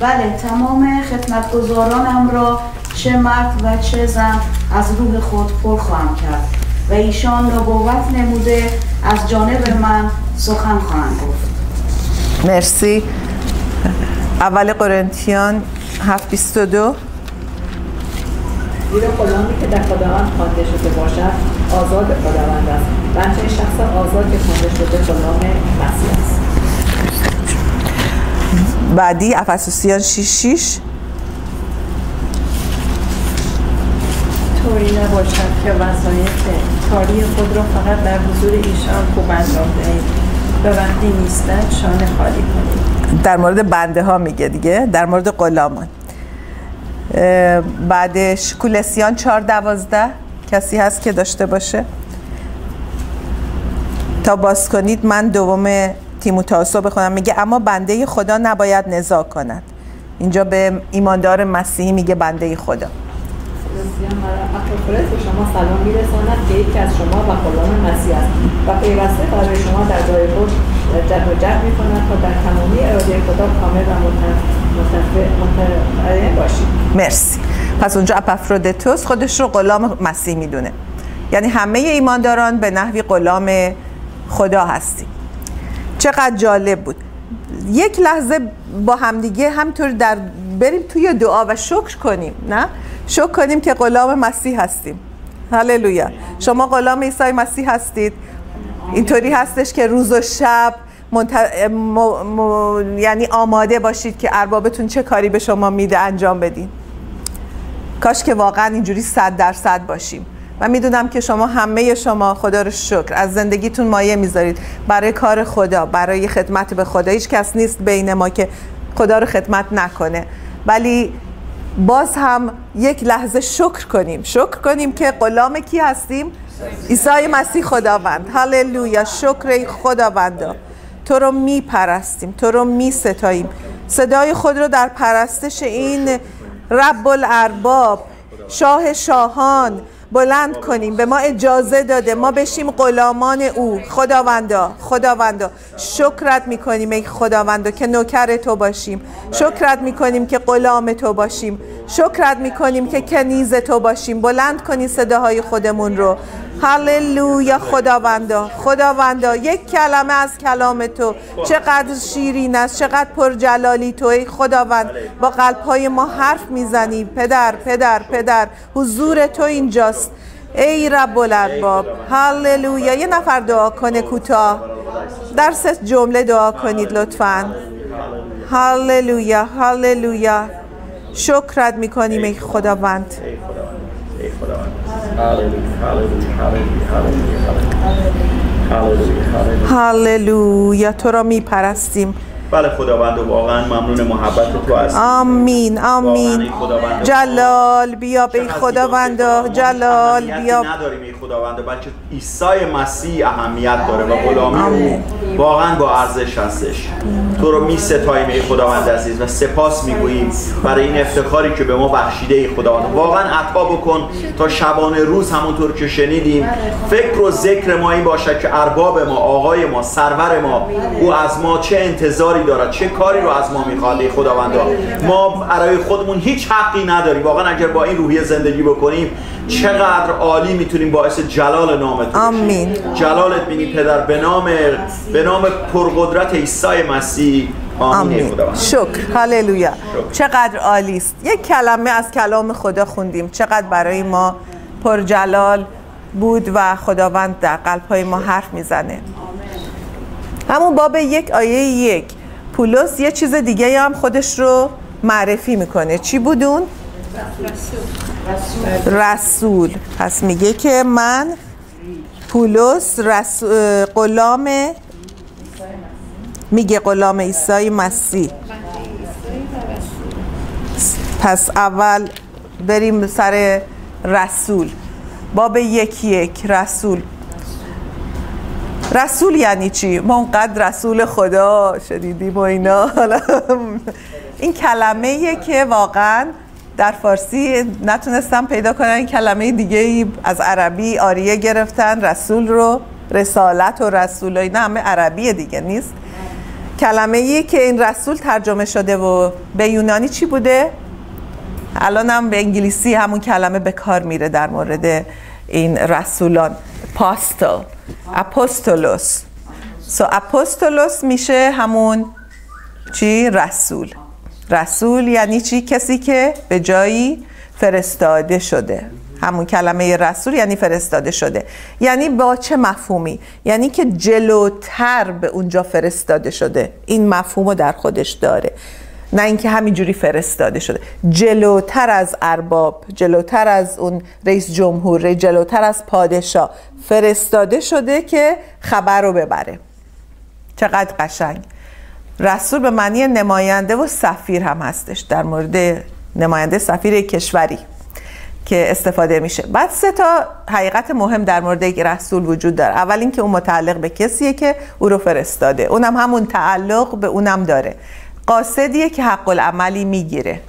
بله تمام خدمتگزارانم را چه مرد و چه زن از روح خود پر خواهم کرد و ایشان نبوت نموده از جانب من سخن خواهند گفت. مرسی. اول قرنتیان 7 22 زیرا غلامی که در خداوند خوانده شده باشد آزاد خداوند است. و همچنین شخص آزاد که خوانده شده غلام مسیح است. بعدی افسوسیان 6 6 طوری نباشد که وظایف کاری خود را فقط در حضور ایشان خوب انجام دهید. و وقتی نیستند شانه خالی کنید. در مورد بنده ها میگه دیگه در مورد غلامان. بعدش کولسیان 4 12 کسی هست که داشته باشه؟ تا باز کنید من دوم تیموتائوس رو بخونم. میگه اما بنده خدا نباید نزاع کند. اینجا به ایماندار مسیحی میگه بنده خدا. بسیار اپوکریس به شما سلام میرساند که یکی از شما و غلام مسیح است و پیوسته برای شما در جای خود جد و جهد می‌کند تا در تمامی اراده خدا کامل و متعین باشید. مرسی. پس اونجا اپافرودیتوس خودش رو غلام مسیح می‌دونه. یعنی همه ایمانداران به نحوی غلام خدا هستیم چقدر جالب بود. یک لحظه با همدیگه همطور در بریم توی دعا و شکر کنیم نه؟ شکر کنیم که غلام مسیح هستیم. هللویا. شما غلام عیسی مسیح هستید. اینطوری هستش که روز و شب منت... م... م... یعنی آماده باشید که اربابتون چه کاری به شما میده انجام بدین. کاش که واقعا اینجوری صد درصد باشیم. من می‌دونم که شما همه شما خدا رو شکر از زندگیتون مایه می‌ذارید. برای کار خدا برای خدمت به خدا. هیچ کس نیست بین ما که خدا رو خدمت نکنه. ولی باز هم یک لحظه شکر کنیم. شکر کنیم که غلام کی هستیم؟ عیسی مسیح خداوند. هللویا. شکر ای خداوندا تو رو میپرستیم. تو رو میستاییم. صدای خود رو در پرستش این رب الارباب شاه شاهان بلند کنیم. به ما اجازه داده. ما بشیم غلامان او. خداوندا خداوندا. شکرت می‌کنیم ای خداوندا که نوکر تو باشیم. شکرت می‌کنیم که غلام تو باشیم. شکرت می‌کنیم که کنیز تو باشیم. بلند کنی صداهای خودمون رو. هللویا خداوندا خداوندا یک کلمه از کلام تو. چقدر شیرین است چقدر پرجلالی تو ای خداوند. با قلبهای ما حرف می‌زنی. پدر پدر پدر حضور تو اینجاست. ای رب الارباب هللویا. یه نفر دعا کنه کوتاه. در سه جمله دعا کنید لطفا. هللویا هللویا. شکرت می‌کنیم ای خداوند. خداوند هللویا تو را میپرستیم. بله خداوند واقعا ممنون محبت تو هست آمین آمین. جلال بیا به خداوندا جلال بیا. نداریم ای خداوند بلکه عیسی مسیح اهمیت داره و غلامی واقعا با ارزش هستش. تو رو می ستاییم ای خداوند عزیز و سپاس می‌گوییم برای این افتخاری که به ما بخشیده ای خداوند. واقعا عطا بکن تا شبانه روز همونطور که شنیدیم. فکر و ذکر ما این باشد که ارباب ما آقای ما سرور ما او از ما چه انتظاری دارد؟ چه کاری رو از ما می‌خواد؟ ای خداوندا ما برای خودمون هیچ حقی نداریم. واقعا اگر با این روحیه زندگی بکنیم چقدر عالی می‌تونیم باعث جلال نام تو آمین. جلالت بینیم پدر به نام به نام پرقدرت عیسی مسیح. آمین, شکر. هللویا چقدر عالی است یک کلمه از کلام خدا خوندیم. چقدر برای ما پرجلال بود و خداوند در قلبهای ما حرف می‌زنه. همون باب یک آیه یک. پولس یه چیز دیگه هم خودش رو معرفی می‌کنه. چی بودون؟ رسول. پس میگه که من پولس رس... غلام میگه غلام عیسی مسیح. پس اول بریم سر رسول. باب یک یک رسول. رسول یعنی چی؟ ما اونقدر رسول خدا شدیدیم و اینا این کلمه که واقعا در فارسی نتونستم پیدا کنن کلمه دیگه ای از عربی آریه گرفتن رسول رو رسالت و رسول و اینا همه عربی دیگه نیست کلمه ای که این رسول ترجمه شده و به یونانی چی بوده؟ الان هم به انگلیسی همون کلمه به کار میره در مورد این رسولان پاستل اپوستولوس سو اپوستولوس میشه همون چی? رسول. رسول یعنی چی؟ کسی که به جایی فرستاده شده. همون کلمه رسول یعنی فرستاده شده. یعنی با چه مفهومی؟ یعنی که جلوتر به اونجا فرستاده شده. این مفهوم رو در خودش داره. نه اینکه همینجوری فرستاده شده. جلوتر از ارباب جلوتر از اون رئیس جمهور جلوتر از پادشاه فرستاده شده که خبر رو ببره. چقدر قشنگ. رسول به معنی نماینده و سفیر هم هستش در مورد نماینده سفیر کشوری که استفاده میشه. بعد سه تا حقیقت مهم در مورد رسول وجود داره. اول اینکه اون متعلق به کسیه که او رو فرستاده. اونم همون تعلق به اونم داره. قاصدیه که حق العملی می‌گیره.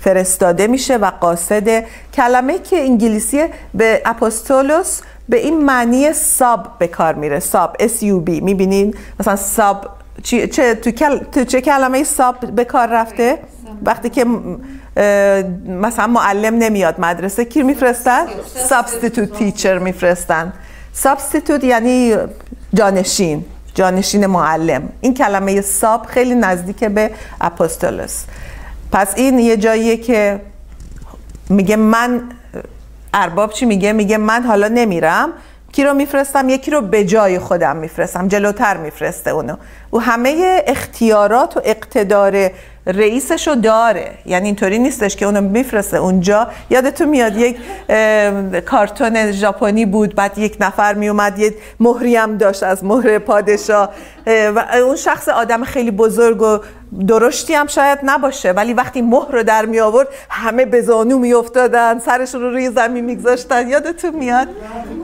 فرستاده میشه و قاصد کلمه که انگلیسی به απόστολος به این معنی sub به کار میره. sub S U B می‌بینین؟ مثلا sub چی، چه تو, کل، تو چه کلمه sub به کار رفته؟ وقتی که مثلا معلم نمیاد مدرسه کی میفرستن؟ substitute teacher میفرستن. substitute یعنی جانشین. جانشین معلم. این کلمه sub خیلی نزدیک به اپوستولوس. پس این یه جاییه که میگه من ارباب چی میگه؟ میگه من حالا نمیرم. کی رو میفرستم؟ یکی رو به جای خودم میفرستم. جلوتر میفرسته اونو. او همه اختیارات و اقتدار رئیسش رو داره. یعنی اینطوری نیستش که اونو میفرسته اونجا. یادتون میاد یک کارتون ژاپنی بود بعد یک نفر میومد یه مهری هم داشت از مهر پادشاه. و اون شخص آدم خیلی بزرگ و درشتی هم شاید نباشه ولی وقتی مهر رو در می آورد همه به زانو می افتادن سرشون رو روی زمین میگذاشتن یادتون میاد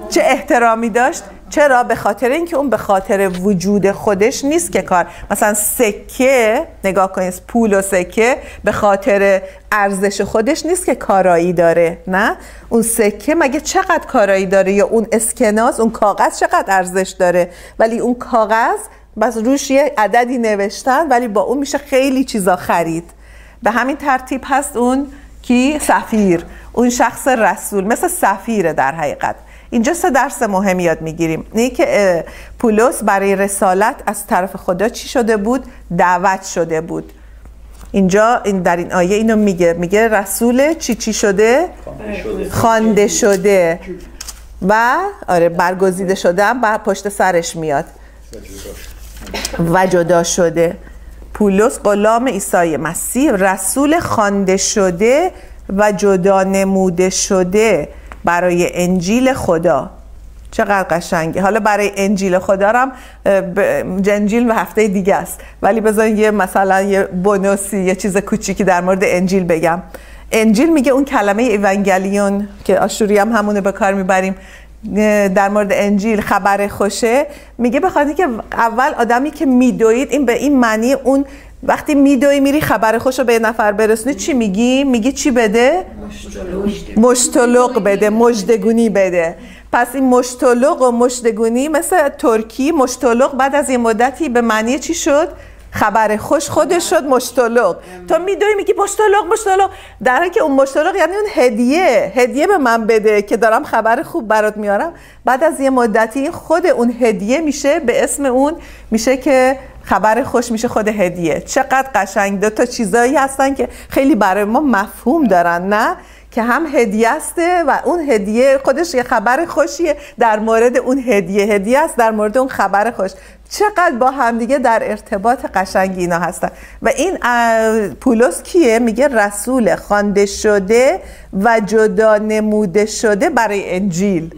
چه احترامی داشت؟ چرا؟ به خاطر اینکه اون به خاطر وجود خودش نیست که کار. مثلا سکه نگاه کنید پول و سکه به خاطر ارزش خودش نیست که کارایی داره نه؟ اون سکه مگه چقدر کارایی داره یا اون اسکناس اون کاغذ چقدر ارزش داره؟ ولی اون کاغذ بس روش یه عددی نوشتن ولی با اون میشه خیلی چیزا خرید. به همین ترتیب هست اون کی؟ سفیر. اون شخص رسول مثل سفیره در حقیقت. اینجا سه درس مهم یاد می‌گیریم. اینه که پولس برای رسالت از طرف خدا چی شده بود؟ دعوت شده بود. اینجا این در این آیه اینو میگه میگه رسول چی چی شده؟ خوانده شده. و آره برگزیده شده و پشت سرش میاد. و جدا شده. پولس غلام عیسی مسیح رسول خوانده شده و جدا نموده شده برای انجیل خدا. چقدر قشنگه. حالا برای انجیل خدا هم انجیل و هفته دیگه است. ولی بذارین یه مثلا یه بونوسی یه چیز کوچیکی در مورد انجیل بگم. انجیل میگه اون کلمه ایونگلیون که آشوری هم همونه به کار می‌بریم در مورد انجیل خبر خوشه. میگه بخاطر که اول آدمی که میدوید این به این معنی اون وقتی میدوی میری خبر خوش رو به نفر برسونی چی میگی؟ میگی چی بده؟ مشتلق. بده مجدگونی بده. پس این مشتلق و مشتگونی مثل ترکی مشتلق بعد از یه مدتی به معنی چی شد؟ خبر خوش خودش شد مشتلق. تو میدوی میگی مشتلق مشتلق. در که اون مشتلق یعنی اون هدیه هدیه به من بده که دارم خبر خوب برات میارم. بعد از یه مدتی خود اون هدیه میشه به اسم اون میشه که خبر خوش میشه خود هدیه. چقدر قشنگ. دو تا چیزایی هستن که خیلی برای ما مفهوم دارن نه؟ که هم هدیه است و اون هدیه خودش یه خبر خوشیه. در مورد اون هدیه هدیه است در مورد اون خبر خوش. چقدر با همدیگه در ارتباط قشنگی اینا هستن. و این پولس کیه؟ میگه رسول خوانده شده و جدا نموده شده برای انجیل.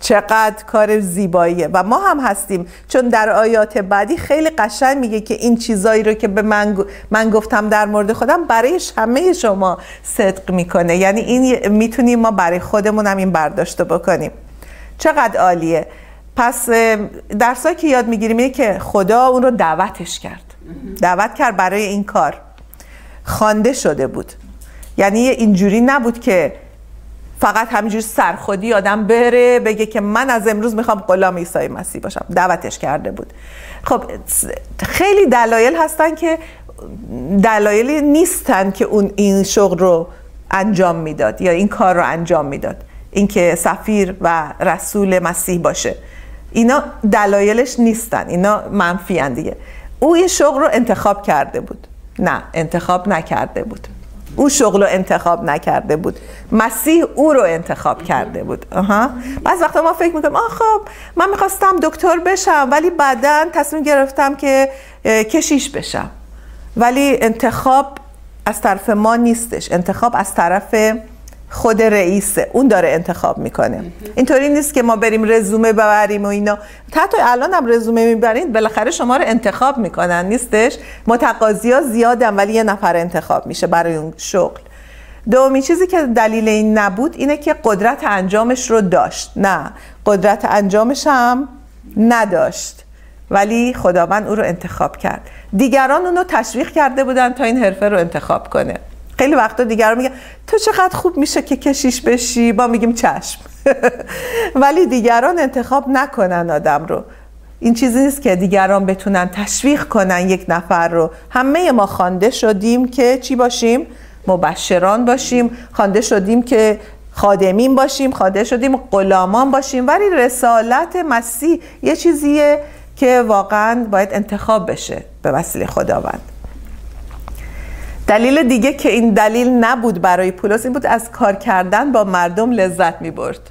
چقدر کار زیباییه. و ما هم هستیم. چون در آیات بعدی خیلی قشنگ میگه که این چیزایی رو که به من, من گفتم در مورد خودم برای همه شما صدق می‌کنه. یعنی این می‌تونیم ما برای خودمون هم این برداشت بکنیم. چقدر عالیه. پس درسایی که یاد می‌گیریم اینه که خدا اون رو دعوتش کرد. دعوت کرد برای این کار. خوانده شده بود. یعنی اینجوری نبود که فقط همینجور سرخودی آدم بره بگه که من از امروز می‌خوام غلام عیسی مسیح باشم. دعوتش کرده بود. خب خیلی دلایل هستن که دلایلی نیستن که اون این شغل رو انجام می‌داد یا این کار رو انجام می‌داد. اینکه سفیر و رسول مسیح باشه. اینا دلایلش نیستن. اینا منفی دیگه. او این شغل رو انتخاب کرده بود. نه انتخاب نکرده بود. او شغل رو انتخاب نکرده بود. مسیح او رو انتخاب کرده بود. آها. بعض وقتا ما فکر می‌کنم آه خب من می‌خواستم دکتر بشم ولی بعدا تصمیم گرفتم که کشیش بشم. ولی انتخاب از طرف ما نیستش. انتخاب از طرف خود رئیسه اون داره انتخاب می‌کنه. اینطوری نیست که ما بریم رزومه ببریم و اینا. حتی الان هم رزومه می‌برین بالاخره شما رو انتخاب می‌کنن نیستش؟ متقاضی ها زیادن ولی یه نفر انتخاب میشه برای اون شغل. دومی چیزی که دلیل این نبود اینه که قدرت انجامش رو داشت. نه قدرت انجامش هم نداشت. ولی خداوند او رو انتخاب کرد. دیگران اونو تشویق کرده بودن تا این حرفه رو انتخاب کنه. خیلی وقتا دیگر میگن تو چقدر خوب میشه که کشیش بشی؟ با میگیم چشم. ولی دیگران انتخاب نکنن آدم رو. این چیزی نیست که دیگران بتونن تشویق کنن یک نفر رو. همه ما خوانده شدیم که چی باشیم؟ مبشران باشیم. خوانده شدیم که خادمین باشیم. خوانده شدیم غلامان باشیم. ولی رسالت مسیح یه چیزیه که واقعا باید انتخاب بشه به وسیله خداوند. دلیل دیگه که این دلیل نبود برای پولس این بود از کار کردن با مردم لذت می برد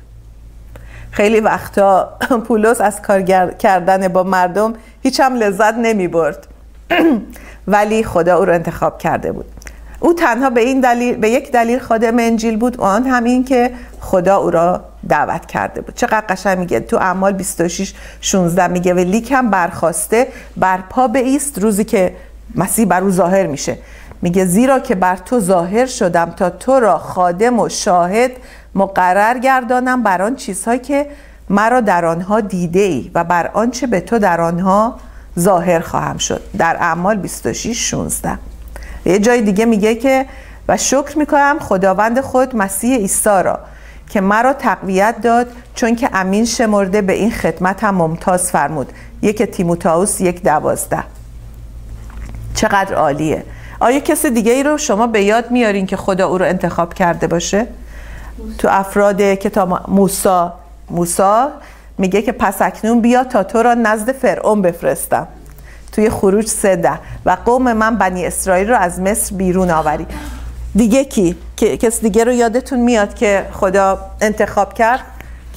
خیلی وقتا پولس از کار کردن با مردم هیچ هم لذت نمی برد ولی خدا او رو انتخاب کرده بود. او تنها به این دلیل به یک دلیل خادم انجیل بود و آن همین که خدا او را دعوت کرده بود. چقدر قشنگ میگه؟ تو اعمال 26 16 میگه و لیکم برخواسته برپا به ایست روزی که مسیح بر او ظاهر میشه. میگه زیرا که بر تو ظاهر شدم تا تو را خادم و شاهد مقرر گردانم بر آن چیزهایی که مرا در آنها دیده ای و بر آنچه به تو در آنها ظاهر خواهم شد. در اعمال 26 16 یه جای دیگه میگه که و شکر می‌کنم خداوند خود مسیح عیسی را که مرا تقویت داد چون که امین شمرده به این خدمت هم ممتاز فرمود. یک تیموتائوس یک دوازده. چقدر عالیه. آیا کسی دیگه ای رو شما به یاد میارین که خدا او رو انتخاب کرده باشه؟ تو افراد کتاب موسا موسا میگه که پس اکنون بیا تا تو را نزد فرعون بفرستم. توی خروج سده و قوم من بنی اسرائیل رو از مصر بیرون آوری. دیگه کی؟ کس دیگه رو یادتون میاد که خدا انتخاب کرد؟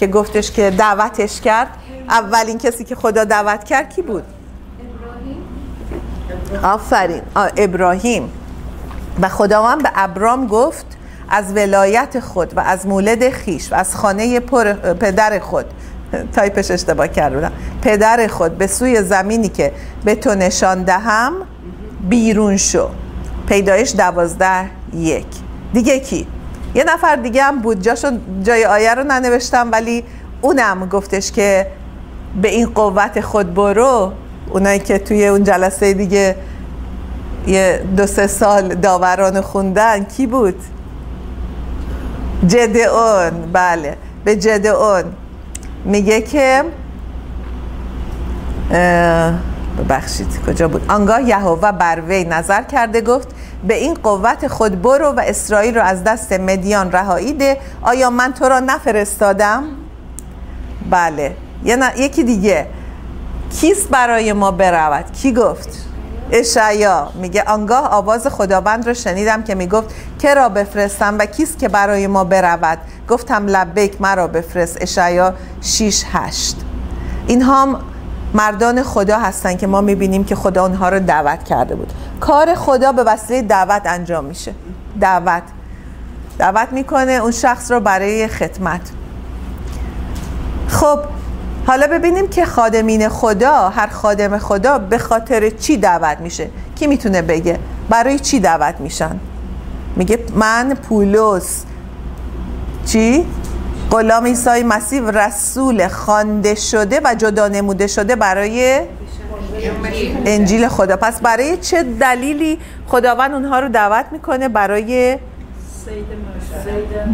که گفتش که دعوتش کرد؟ اولین کسی که خدا دعوت کرد کی بود؟ آفرین. ابراهیم. و خداوند به ابرام گفت از ولایت خود و از مولد خیش و از خانه پدر خود. تایپش اشتباه کردم پدر خود به سوی زمینی که به تو نشان دهم بیرون شو. پیدایش دوازده یک. دیگه کی؟ یه نفر دیگه هم بود. جاشو جای آیه رو ننوشتم ولی اونم گفتش که به این قوت خود برو. اونایی که توی اون جلسه دیگه یه دو سه سال داوران خوندن کی بود؟ جدعون بله. به جدعون میگه که ببخشید کجا بود؟ آنگاه یهوه بر وی نظر کرده گفت به این قوت خود برو و اسرائیل رو از دست مدیان رهایی ده. آیا من تو را نفرستادم؟ بله. یکی دیگه. کیست برای ما برود؟ کی گفت؟ اشعیا میگه آنگاه آواز خداوند رو شنیدم که می‌گفت که را بفرستم و کیست که برای ما برود؟ گفتم لبیک مرا بفرست. اشعیا 6 8 اینها مردان خدا هستن که ما می‌بینیم که خدا اونها رو دعوت کرده بود. کار خدا به وسیله دعوت انجام میشه. دعوت. دعوت می‌کنه اون شخص رو برای خدمت. خب حالا ببینیم که خادمین خدا هر خادم خدا به خاطر چی دعوت میشه؟ کی می‌تونه بگه؟ برای چی دعوت میشن؟ میگه من پولس. چی؟ غلام عیسی مسیح رسول خوانده شده و جدا نموده شده برای انجیل خدا. پس برای چه دلیلی خداوند اونها رو دعوت می‌کنه؟ برای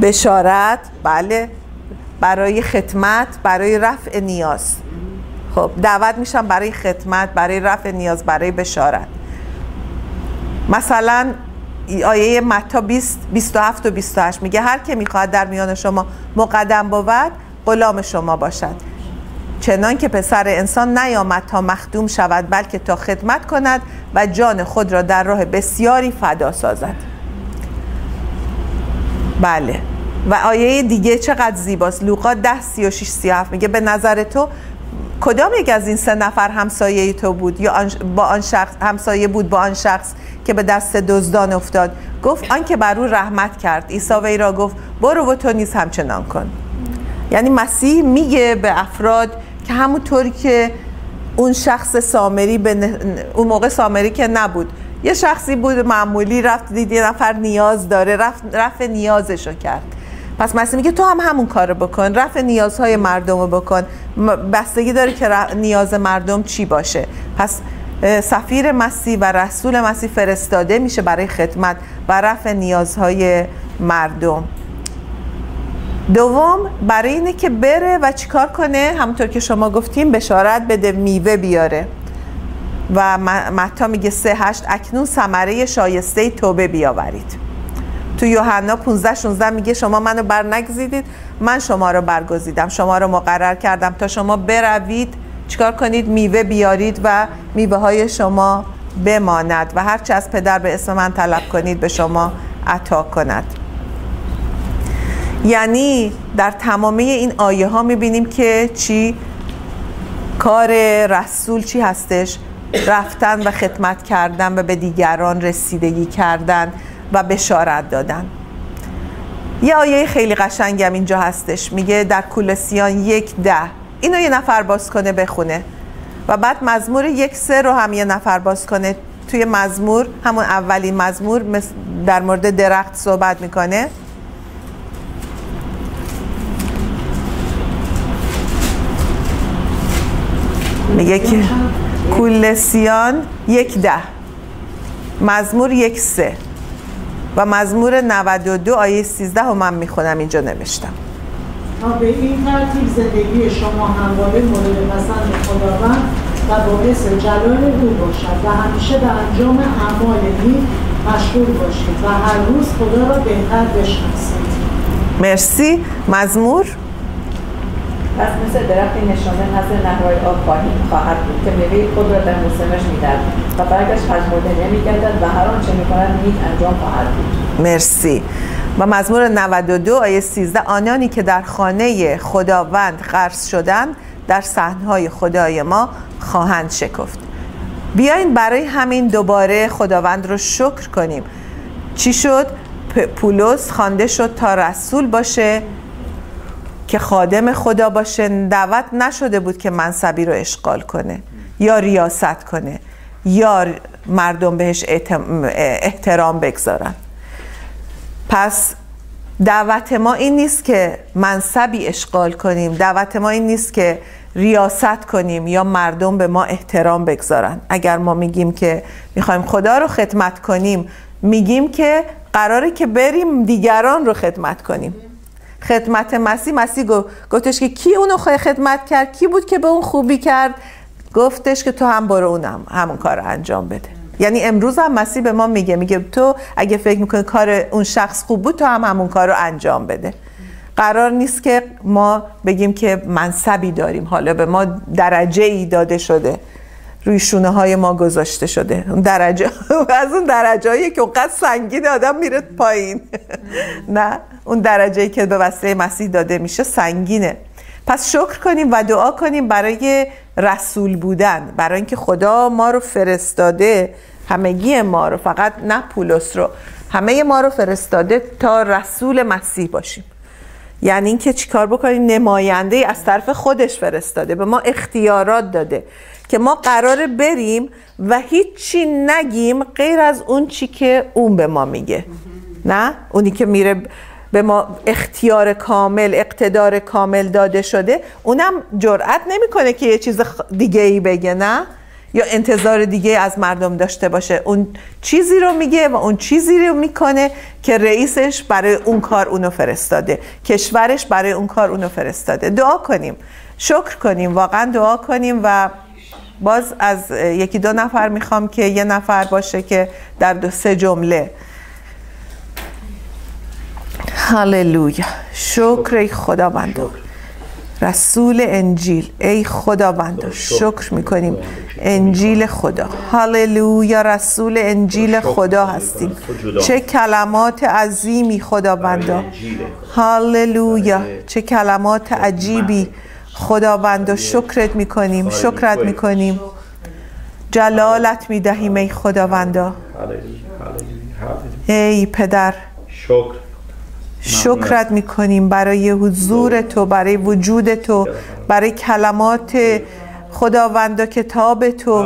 بشارت؟ بله. برای خدمت برای رفع نیاز. خب دعوت میشم برای خدمت برای رفع نیاز برای بشارت. مثلا آیه متا 20 27 و 28 میگه هر که می‌خواهد در میان شما مقدم بود غلام شما باشد. چنان که پسر انسان نیامد تا مخدوم شود بلکه تا خدمت کند و جان خود را در راه بسیاری فدا سازد. بله. و آیه دیگه چقدر زیباست. لوقا 10 36 37 میگه به نظر تو کدام یک از این سه نفر همسایه تو بود؟ یا با آن شخص همسایه بود با آن شخص که به دست دزدان افتاد؟ گفت آن که بر او رحمت کرد. عیسی وی را گفت برو و تو نیز همچنان کن. یعنی مسیح میگه به افراد که همونطوری که اون شخص سامری به اون موقع سامری که نبود. یه شخصی بود معمولی رفت دید یه نفر نیاز داره رفت رفع نیازشو کرد. پس مسیح میگه تو هم همون کارو بکن رفع نیازهای مردم رو بکن. بستگی داره که نیاز مردم چی باشه. پس سفیر مسیح و رسول مسیح فرستاده میشه برای خدمت و رفع نیازهای مردم. دوم برای اینه که بره و چیکار کنه؟ همونطور که شما گفتیم بشارت بده میوه بیاره. و متا میگه سه هشت اکنون ثمره شایسته توبه بیاورید. تو یوحنا 15 16 میگه شما منو برنگزیدید من شما رو برگزیدم شما رو مقرر کردم تا شما بروید چیکار کنید؟ میوه بیارید و میوه های شما بماند و هرچه از پدر به اسم من طلب کنید به شما عطا کند. یعنی در تمامی این آیه ها می‌بینیم که چی؟ کار رسول چی هستش؟ رفتن و خدمت کردن و به دیگران رسیدگی کردن. و بشارت دادن. یه آیه خیلی قشنگم اینجا هستش. میگه در کولسیان یک ده. اینو یه نفر باز کنه بخونه. و بعد مزمور یک سه رو هم یه نفر باز کنه. توی مزمور همون اولین مزمور در مورد درخت صحبت می‌کنه. میگه که کولسیان یک ده. مزمور یک سه. و مزمور 92 آیه 13 رو من می‌خونم اینجا نوشتم. تا به این ترتیب زندگی شما همواره مورد پسند خداوند و باعث جلال او باشد و همیشه به انجام اعمال نیک مشغول باشید و هر روز خدا را بهتر بشناسید. مرسی. مزمور؟ پس مثل درختی نشانه نزد نهرهای آب خواهد بود که میوه خود را در موسمش می‌دهد و برگش پژمرده نمیگردد و هر آنچه می‌کند نیک انجام خواهد بود. مرسی. و مزمور 92 آیه 13 آنانی که در خانه خداوند غرس شدند در صحنهای خدای ما خواهند شکفت. بیاین برای همین دوباره خداوند رو شکر کنیم. چی شد؟ پولس خوانده شد تا رسول باشه. که خادم خدا باشه دعوت نشده بود که منصبی رو اشغال کنه یا ریاست کنه یا مردم بهش احترام بگذارن. پس دعوت ما این نیست که منصبی اشغال کنیم دعوت ما این نیست که ریاست کنیم یا مردم به ما احترام بگذارن. اگر ما میگیم که می‌خوایم خدا رو خدمت کنیم میگیم که قراره که بریم دیگران رو خدمت کنیم. خدمت مسیح. مسیح گفتش که کی اونو خدمت کرد؟ کی بود که به اون خوبی کرد؟ گفتش که تو هم برو اونم همون کار انجام بده. یعنی امروز هم مسیح به ما میگه میگه تو اگه فکر می‌کنی کار اون شخص خوب بود تو هم همون کار رو انجام بده. قرار نیست که ما بگیم که منصبی داریم. حالا به ما درجه ای داده شده. روی شونه های ما گذاشته شده. اون درجه از اون درجه که اونقدر سنگین آدم میره پایین. نه. اون درجه که به وسیله مسیح داده میشه سنگینه. پس شکر کنیم و دعا کنیم برای رسول بودن برای اینکه خدا ما رو فرستاده همگی ما رو فقط نه پولس رو همه ما رو فرستاده تا رسول مسیح باشیم. یعنی اینکه چیکار بکنیم؟ نماینده از طرف خودش فرستاده به ما اختیارات داده که ما قراره بریم و هیچی نگیم غیر از اون چی که اون به ما میگه. نه؟ اونی که میره به ما اختیار کامل اقتدار کامل داده شده اونم جرأت نمی‌کنه که یه چیز دیگه ای بگه نه؟ یا انتظار دیگه از مردم داشته باشه. اون چیزی رو میگه و اون چیزی رو می‌کنه که رئیسش برای اون کار اونو فرستاده. کشورش برای اون کار اونو فرستاده. دعا کنیم. شکر کنیم. واقعا دعا کنیم و باز از یکی دو نفر می‌خوام که یه نفر باشه که در دو سه جمله هللویا. شکر ای خداوند. رسول انجیل. ای خداوند. شکر. می‌کنیم. انجیل خدا. هللویا. رسول انجیل خدا هستیم. چه کلمات عظیمی خداوندا. هللویا. چه کلمات عجیبی. خداوند شکرت می‌کنیم. شکرت می‌کنیم. جلالت می‌دهیم ای خداوندا. ای پدر. شکر. شکرت می‌کنیم برای حضور تو برای وجود تو برای کلمات خداوندا کتاب تو.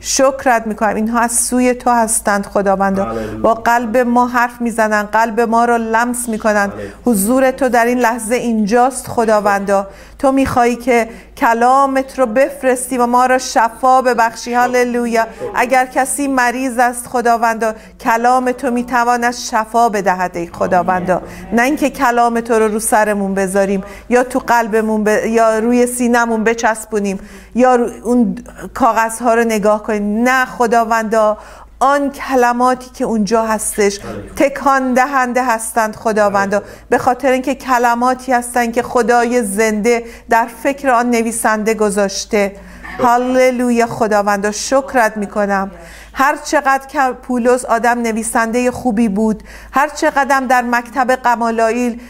شکرت می‌کنم. اینها از سوی تو هستند خداوندا. هللویا. با قلب ما حرف می‌زنن قلب ما رو لمس می‌کنن. حضور تو در این لحظه اینجاست خداوندا. تو میخوایی که کلامت رو بفرستی و ما را شفا ببخشی. هللویا. اگر کسی مریض است خداوندا کلام تو می‌تواند شفا بدهد ای خداوندا. نه اینکه کلام تو رو رو سرمون بذاریم یا تو قلبمون ب... یا روی سینمون بچسبونیم یا رو- اون کاغذها رو نگاه کنیم. نه خداوندا. آن کلماتی که اونجا هستش تکان دهنده هستند خداوندا. به خاطر اینکه کلماتی هستند که خدای زنده در فکر آن نویسنده گذاشته. هللویا خداوندا شکرت می‌کنم. هر چقدر که پولس آدم نویسنده خوبی بود هر چقدر در مکتب قمالائیل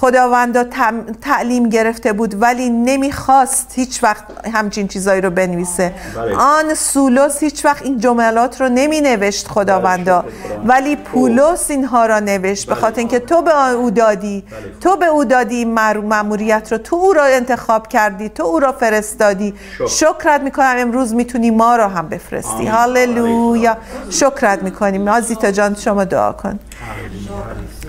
خداوندا تم- تعلیم گرفته بود ولی نمی‌خواست هیچ وقت همچین چیزایی رو بنویسه. آن سولوس هیچ وقت این جملات رو نمی نوشت خداوندا ولی پولس اینها را نوشت به خاطر اینکه تو به او دادی تو به او دادی مأموریت رو تو او را انتخاب کردی تو او را فرستادی. شکرت می‌کنم امروز می‌تونی ما را هم بفرستی. هاللویا. شکرت می‌کنیم. آزیتا جان شما دعا کن.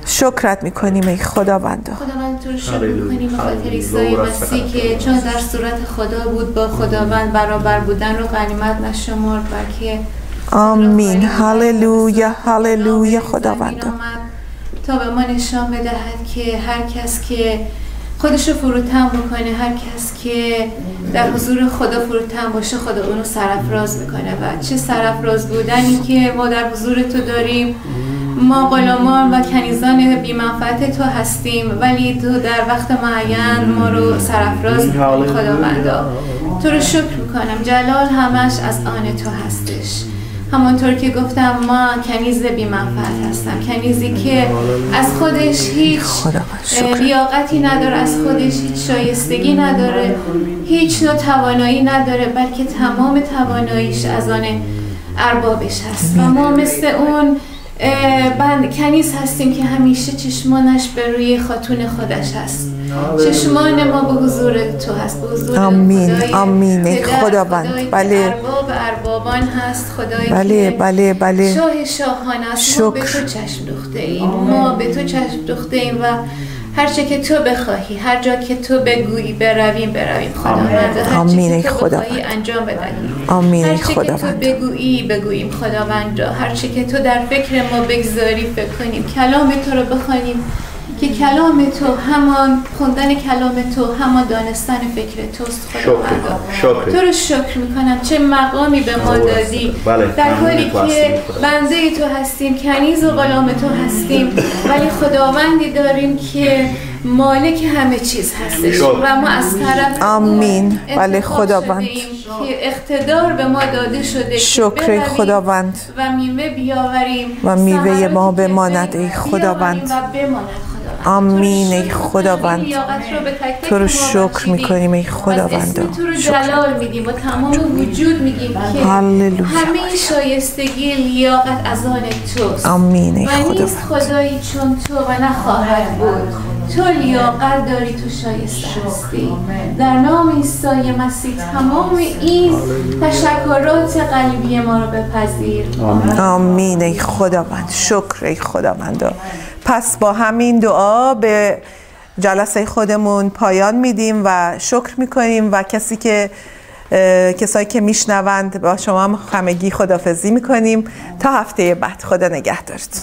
شکرت می‌کنیم ای خداوندا. خداوند تو رو شکر می‌کنیم. به خاطر عیسی مسیح که چون در صورت خدا بود با خداوند برابر بودن رو غنیمت نشمرد بلکه آمین. هللویا. هللویا خداوندا. تا به ما نشان بدهد که هر کس که خودش رو فروتن بکنه هر کس که در حضور خدا فروتن باشه خدا اونو سرفراز می‌کنه. و چه سرفراز بودنی که ما در حضور تو داریم ما غلامان و کنیزان بیمنفعت تو هستیم ولی تو در وقت معین ما رو سرفراز خداوندا. تو رو شکر می‌کنم. جلال همش از آن تو هستش. همانطور که گفتم ما کنیز بیمنفعت هستم. کنیزی که از خودش هیچ خدا شکر. لیاقتی نداره از خودش هیچ شایستگی نداره هیچ نوع توانایی نداره بلکه تمام تواناییش از آن اربابش هست. و ما مثل اون بند کنیز هستیم که همیشه چشمانش به روی خاتون خودش هست. چشمان ما به حضور تو هست. به حضور آمین، خدای آمین، خداوند. بله. ارباب اربابان هست. خدایی بله بله بله. شاه شاهان است. ما به. تو چشم دوخته ایم. ما به تو چشم دوخته ایم و هر چه که تو بخواهی هر جا که تو بگویی برویم برویم. خداوند هر چه که تو. بخواهی انجام بدهیم آمین هر چه که تو بگویی بگوییم. خداوند هر چه که تو در فکر ما بگذاری فکر کنیم. کلام تو رو بخوانیم. که کلام تو همان خوندن کلام تو همان دانستن فکر توست خداوند شکر. تو رو شکر می‌کنم چه مقامی به ما دادی بله، در حالی که. بنده تو هستیم کنیز و غلام تو هستیم ولی خداوندی داریم که مالک همه چیز هستش شکر. و ما از طرف آمین. بله، انتخاب خداوند. که اقتدار به ما داده شده شکر خداوند و میوه بیاوریم و میوه ما بماند ای خداوند. و آمین ای خداوند. تو رو شکر. می‌کنیم ای و خداوند. تو رو. جلال میدیم با تمام وجود میگیم که. همه شایستگی لیاقت از آن توست آمین ای و نیست خداوند خدایی چون تو و نخواهد بود تو لیاقت داری تو شایسته هستی. در نام عیسی مسیح تمام این تشکرات قلبی ما رو بپذیر. آمین. ای خداوند. شکر ای خداوند. پس با همین دعا به جلسه خودمون پایان میدیم و شکر می‌کنیم و کسی که کسایی که میشنوند با شما هم همگی خدافزی می‌کنیم. تا هفته بعد. خدا نگهدارتون.